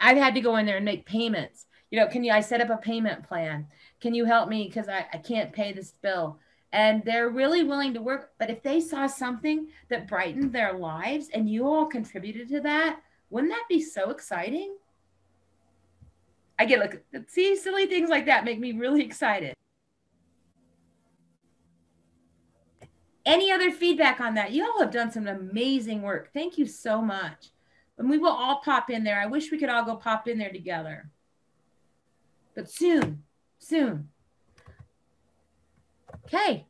i've had to go in there and make payments you know, can you, I set up a payment plan. Can you help me? Cause I, I can't pay this bill. And they're really willing to work. But if they saw something that brightened their lives and you all contributed to that, wouldn't that be so exciting? I get like, see, silly things like that make me really excited. Any other feedback on that? You all have done some amazing work. Thank you so much. And we will all pop in there. I wish we could all go pop in there together. But soon, soon. Okay.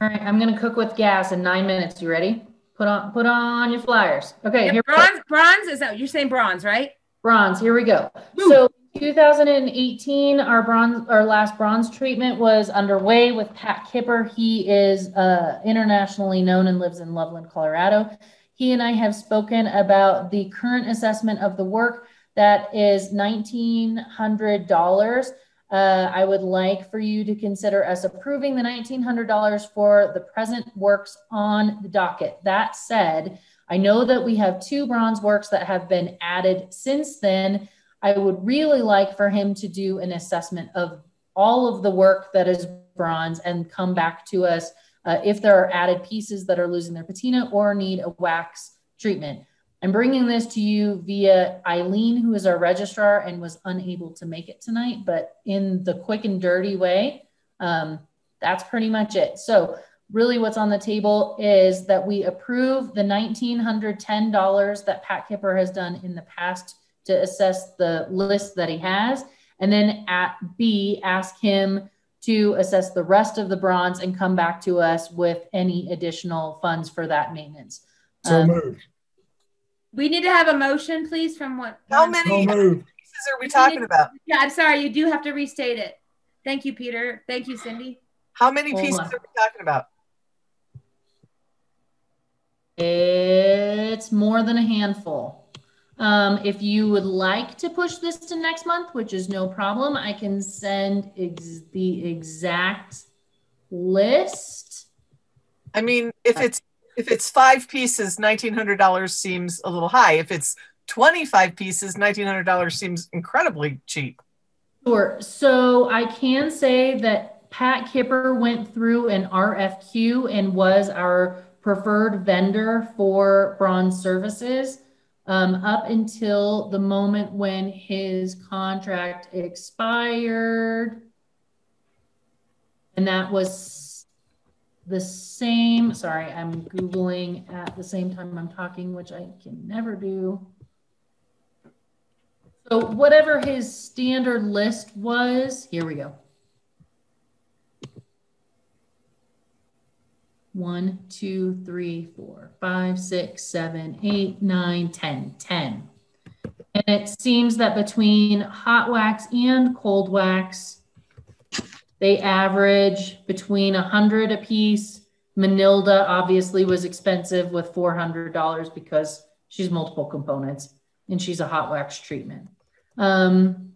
All right, I'm gonna cook with gas in nine minutes. You ready? Put on put on your flyers. Okay, Yeah, here bronze, bronze is that you're saying bronze, right? Bronze. Here we go. So 2018, our bronze, our last bronze treatment was underway with Pat Kipper. He is uh, internationally known and lives in Loveland, Colorado. He and I have spoken about the current assessment of the work that is $1,900. Uh, I would like for you to consider us approving the $1,900 for the present works on the docket. That said, I know that we have two bronze works that have been added since then. I would really like for him to do an assessment of all of the work that is bronze and come back to us uh, if there are added pieces that are losing their patina or need a wax treatment. I'm bringing this to you via Eileen, who is our registrar and was unable to make it tonight, but in the quick and dirty way, um, that's pretty much it. So really what's on the table is that we approve the $1,910 that Pat Kipper has done in the past to assess the list that he has. And then at B, ask him to assess the rest of the bronze and come back to us with any additional funds for that maintenance. So Um, moved. We need to have a motion, please, from what? How many So moved. pieces are we talking about? Yeah, I'm sorry. You do have to restate it. Thank you, Peter. Thank you, Cindy. How many Hold pieces on. are we talking about? It's more than a handful. Um, if you would like to push this to next month, which is no problem, I can send ex- the exact list. I mean, if it's if it's five pieces, nineteen hundred dollars seems a little high. If it's twenty-five pieces, nineteen hundred dollars seems incredibly cheap. Sure. So I can say that Pat Kipper went through an RFQ and was our preferred vendor for bronze services um, up until the moment when his contract expired. And that was the same. Sorry, I'm Googling at the same time I'm talking, which I can never do. So whatever his standard list was, here we go. One, two, three, four, five, six, seven, eight, nine, ten, ten. And it seems that between hot wax and cold wax, they average between a hundred a piece. Manilda obviously was expensive with four hundred dollars because she's multiple components and she's a hot wax treatment. Um,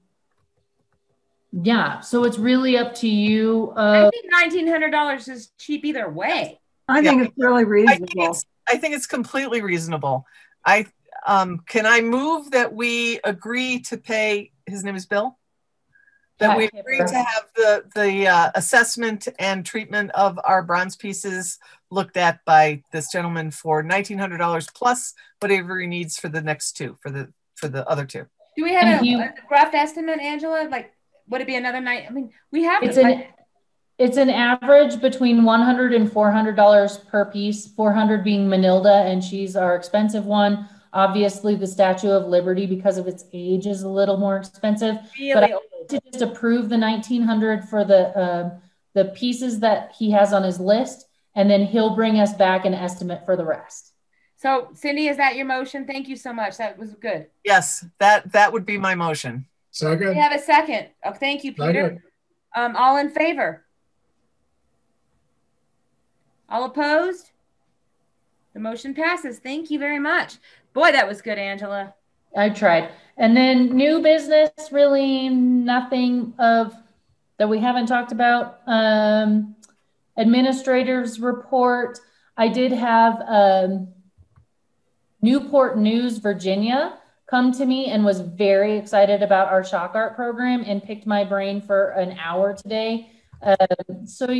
yeah, so it's really up to you. Uh, I think nineteen hundred dollars is cheap either way. I think it's really I think reasonable. it's I think it's completely reasonable. I um can I move that we agree to pay his name is Bill? That Pat we agree to have the the uh, assessment and treatment of our bronze pieces looked at by this gentleman for nineteen hundred dollars plus whatever he needs for the next two for the for the other two. Do we have a, you- a rough estimate, Angela? Like, would it be another night? I mean, we have. It's it, an it's an average between 100 and 400 dollars per piece 400 being manilda and she's our expensive one obviously the statue of liberty because of its age is a little more expensive Really but i like to just approve the 1900 for the um the pieces that he has on his list and then he'll bring us back an estimate for the rest So, Cindy, is that your motion? Thank you so much. That was good. Yes, that that would be my motion. Second. We have a second. Oh, thank you, Peter. Second. Um, all in favor? All opposed? The motion passes. Thank you very much. Boy, that was good, Angela. I tried. And then new business, really nothing of that we haven't talked about. Um, administrators report. I did have um, Newport News, Virginia, come to me and was very excited about our shock art program and picked my brain for an hour today. Um, so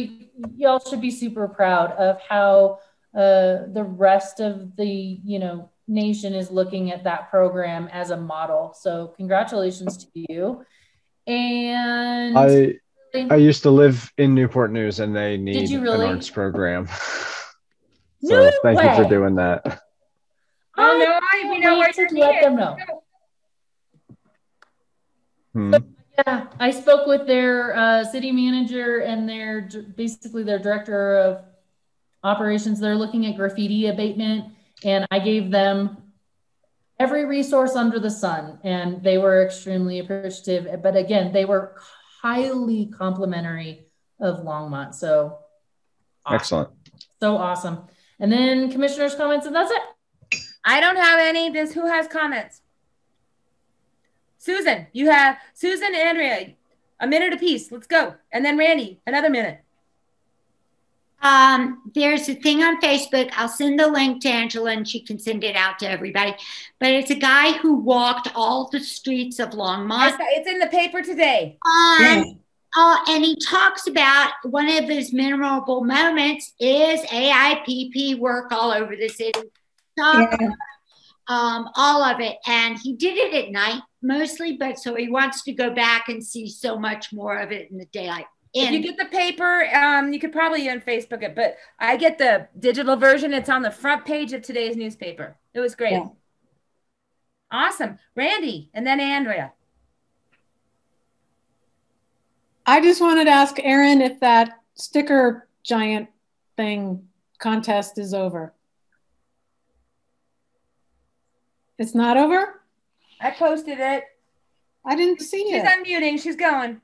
y'all should be super proud of how uh, the rest of the you know nation is looking at that program as a model. So congratulations to you. And I I used to live in Newport News, and they need Did you really? an arts program. so No thank you for doing that. Oh no, I, we know where to let them know. Hmm. Yeah, I spoke with their uh, city manager and their basically their director of operations. They're looking at graffiti abatement, and I gave them every resource under the sun, and they were extremely appreciative. But again, they were highly complimentary of Longmont. So Excellent. so awesome. And then commissioners' comments, and that's it. I don't have any. Does who has comments? Susan, you have Susan, Andrea, a minute apiece. Let's go. And then Randy, another minute. Um, there's a thing on Facebook. I'll send the link to Angela and she can send it out to everybody. But it's a guy who walked all the streets of Longmont. saw- It's in the paper today. Um, uh, and he talks about one of his memorable moments is AIPP work all over the city. Stop, um, all of it. And he did it at night mostly, but so he wants to go back and see so much more of it in the daylight. If you get the paper, um, you could probably on Facebook it, but I get the digital version. It's on the front page of today's newspaper. It was great. Yeah. Awesome. Randy, and then Andrea. I just wanted to ask Erin if that sticker giant thing contest is over. It's not over? I posted it. I didn't see She's it. unmuting. She's going.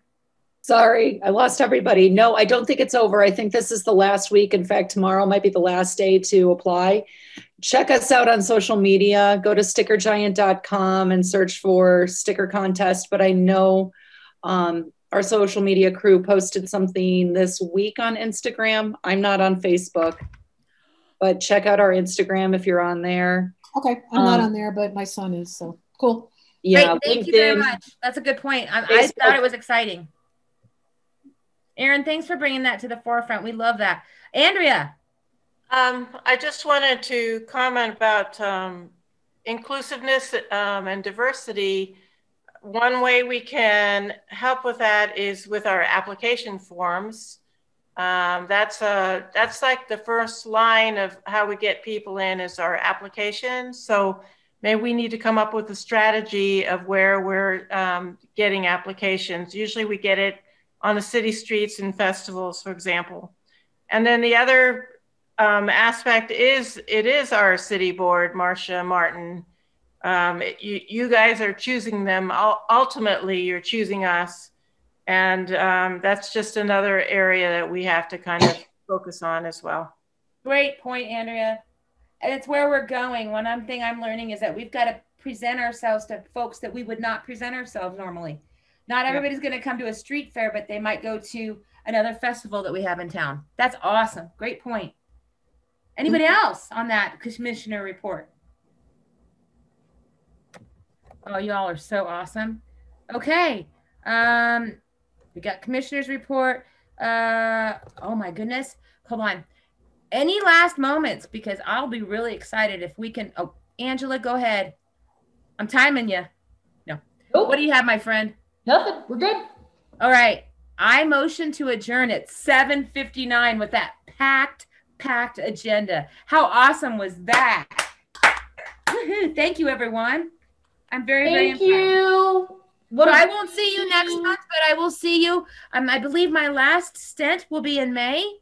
Sorry, I lost everybody. No, I don't think it's over. I think this is the last week. In fact, tomorrow might be the last day to apply. Check us out on social media. Go to stickergiant.com and search for sticker contest. But I know um, our social media crew posted something this week on Instagram. I'm not on Facebook, but check out our Instagram if you're on there. Okay, I'm not Um, on there, but my son is, so cool. Yeah, Great. Thank you very much. That's a good point. I, I thought it was exciting. Erin, thanks for bringing that to the forefront. We love that. Andrea. Um, I just wanted to comment about um, inclusiveness um, and diversity. One way we can help with that is with our application forms. Um, that's a that's like the first line of how we get people in is our application. So maybe we need to come up with a strategy of where we're um, getting applications. Usually we get it on the city streets and festivals, for example. And then the other um, aspect is it is our city board, Marcia Martin. Um, it- you, you guys are choosing them. Ultimately, you're choosing us. And um, that's just another area that we have to kind of focus on as well. Great point, Andrea. And it's where we're going. One thing I'm learning is that we've got to present ourselves to folks that we would not present ourselves normally. Not Yeah. everybody's going to come to a street fair, but they might go to another festival that we have in town. That's awesome. Great point. Anybody else on that commissioner report? Oh, y'all are so awesome. Okay. Um, we got commissioner's report. Uh, oh my goodness. Hold on. Any last moments? Because I'll be really excited if we can. Oh, Angela, go ahead. I'm timing you. No. What do you have, my friend? Nothing. We're good. All right. I motion to adjourn at 7:59 with that packed, packed agenda. How awesome was that? Woohoo. Thank you, everyone. I'm very, very Thank impressed. you. What I won't see you next month, but I will see you. Um, I believe my last stint will be in May.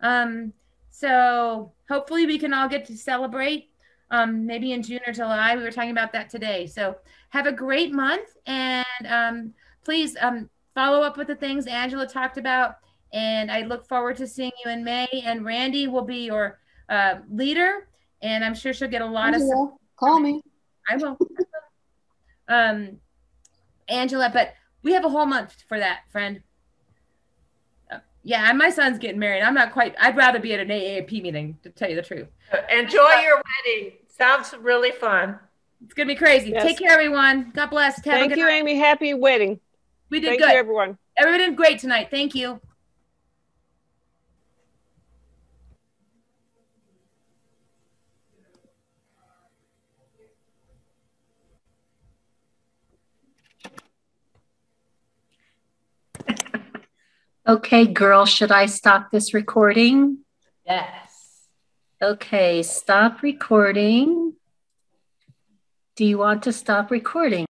Um, so hopefully we can all get to celebrate. Um, maybe in June or July. We were talking about that today. So have a great month, and um, please um, follow up with the things Angela talked about. And I look forward to seeing you in May. And Randy will be your uh, leader, and I'm sure she'll get a lot of support. will. Call me. I will. um, Angela, but we have a whole month for that, friend. Yeah, and my son's getting married. I'm not quite. I'd rather be at an AAP meeting, to tell you the truth. Enjoy your wedding. Sounds really fun. It's gonna be crazy. Yes. Take care, everyone. God bless. Have Thank you, night. Amy. Happy wedding. We did Thank good. you, everyone. Everyone did great tonight. Thank you. Okay, girl, should I stop this recording? Yes. Okay, stop recording. Do you want to stop recording?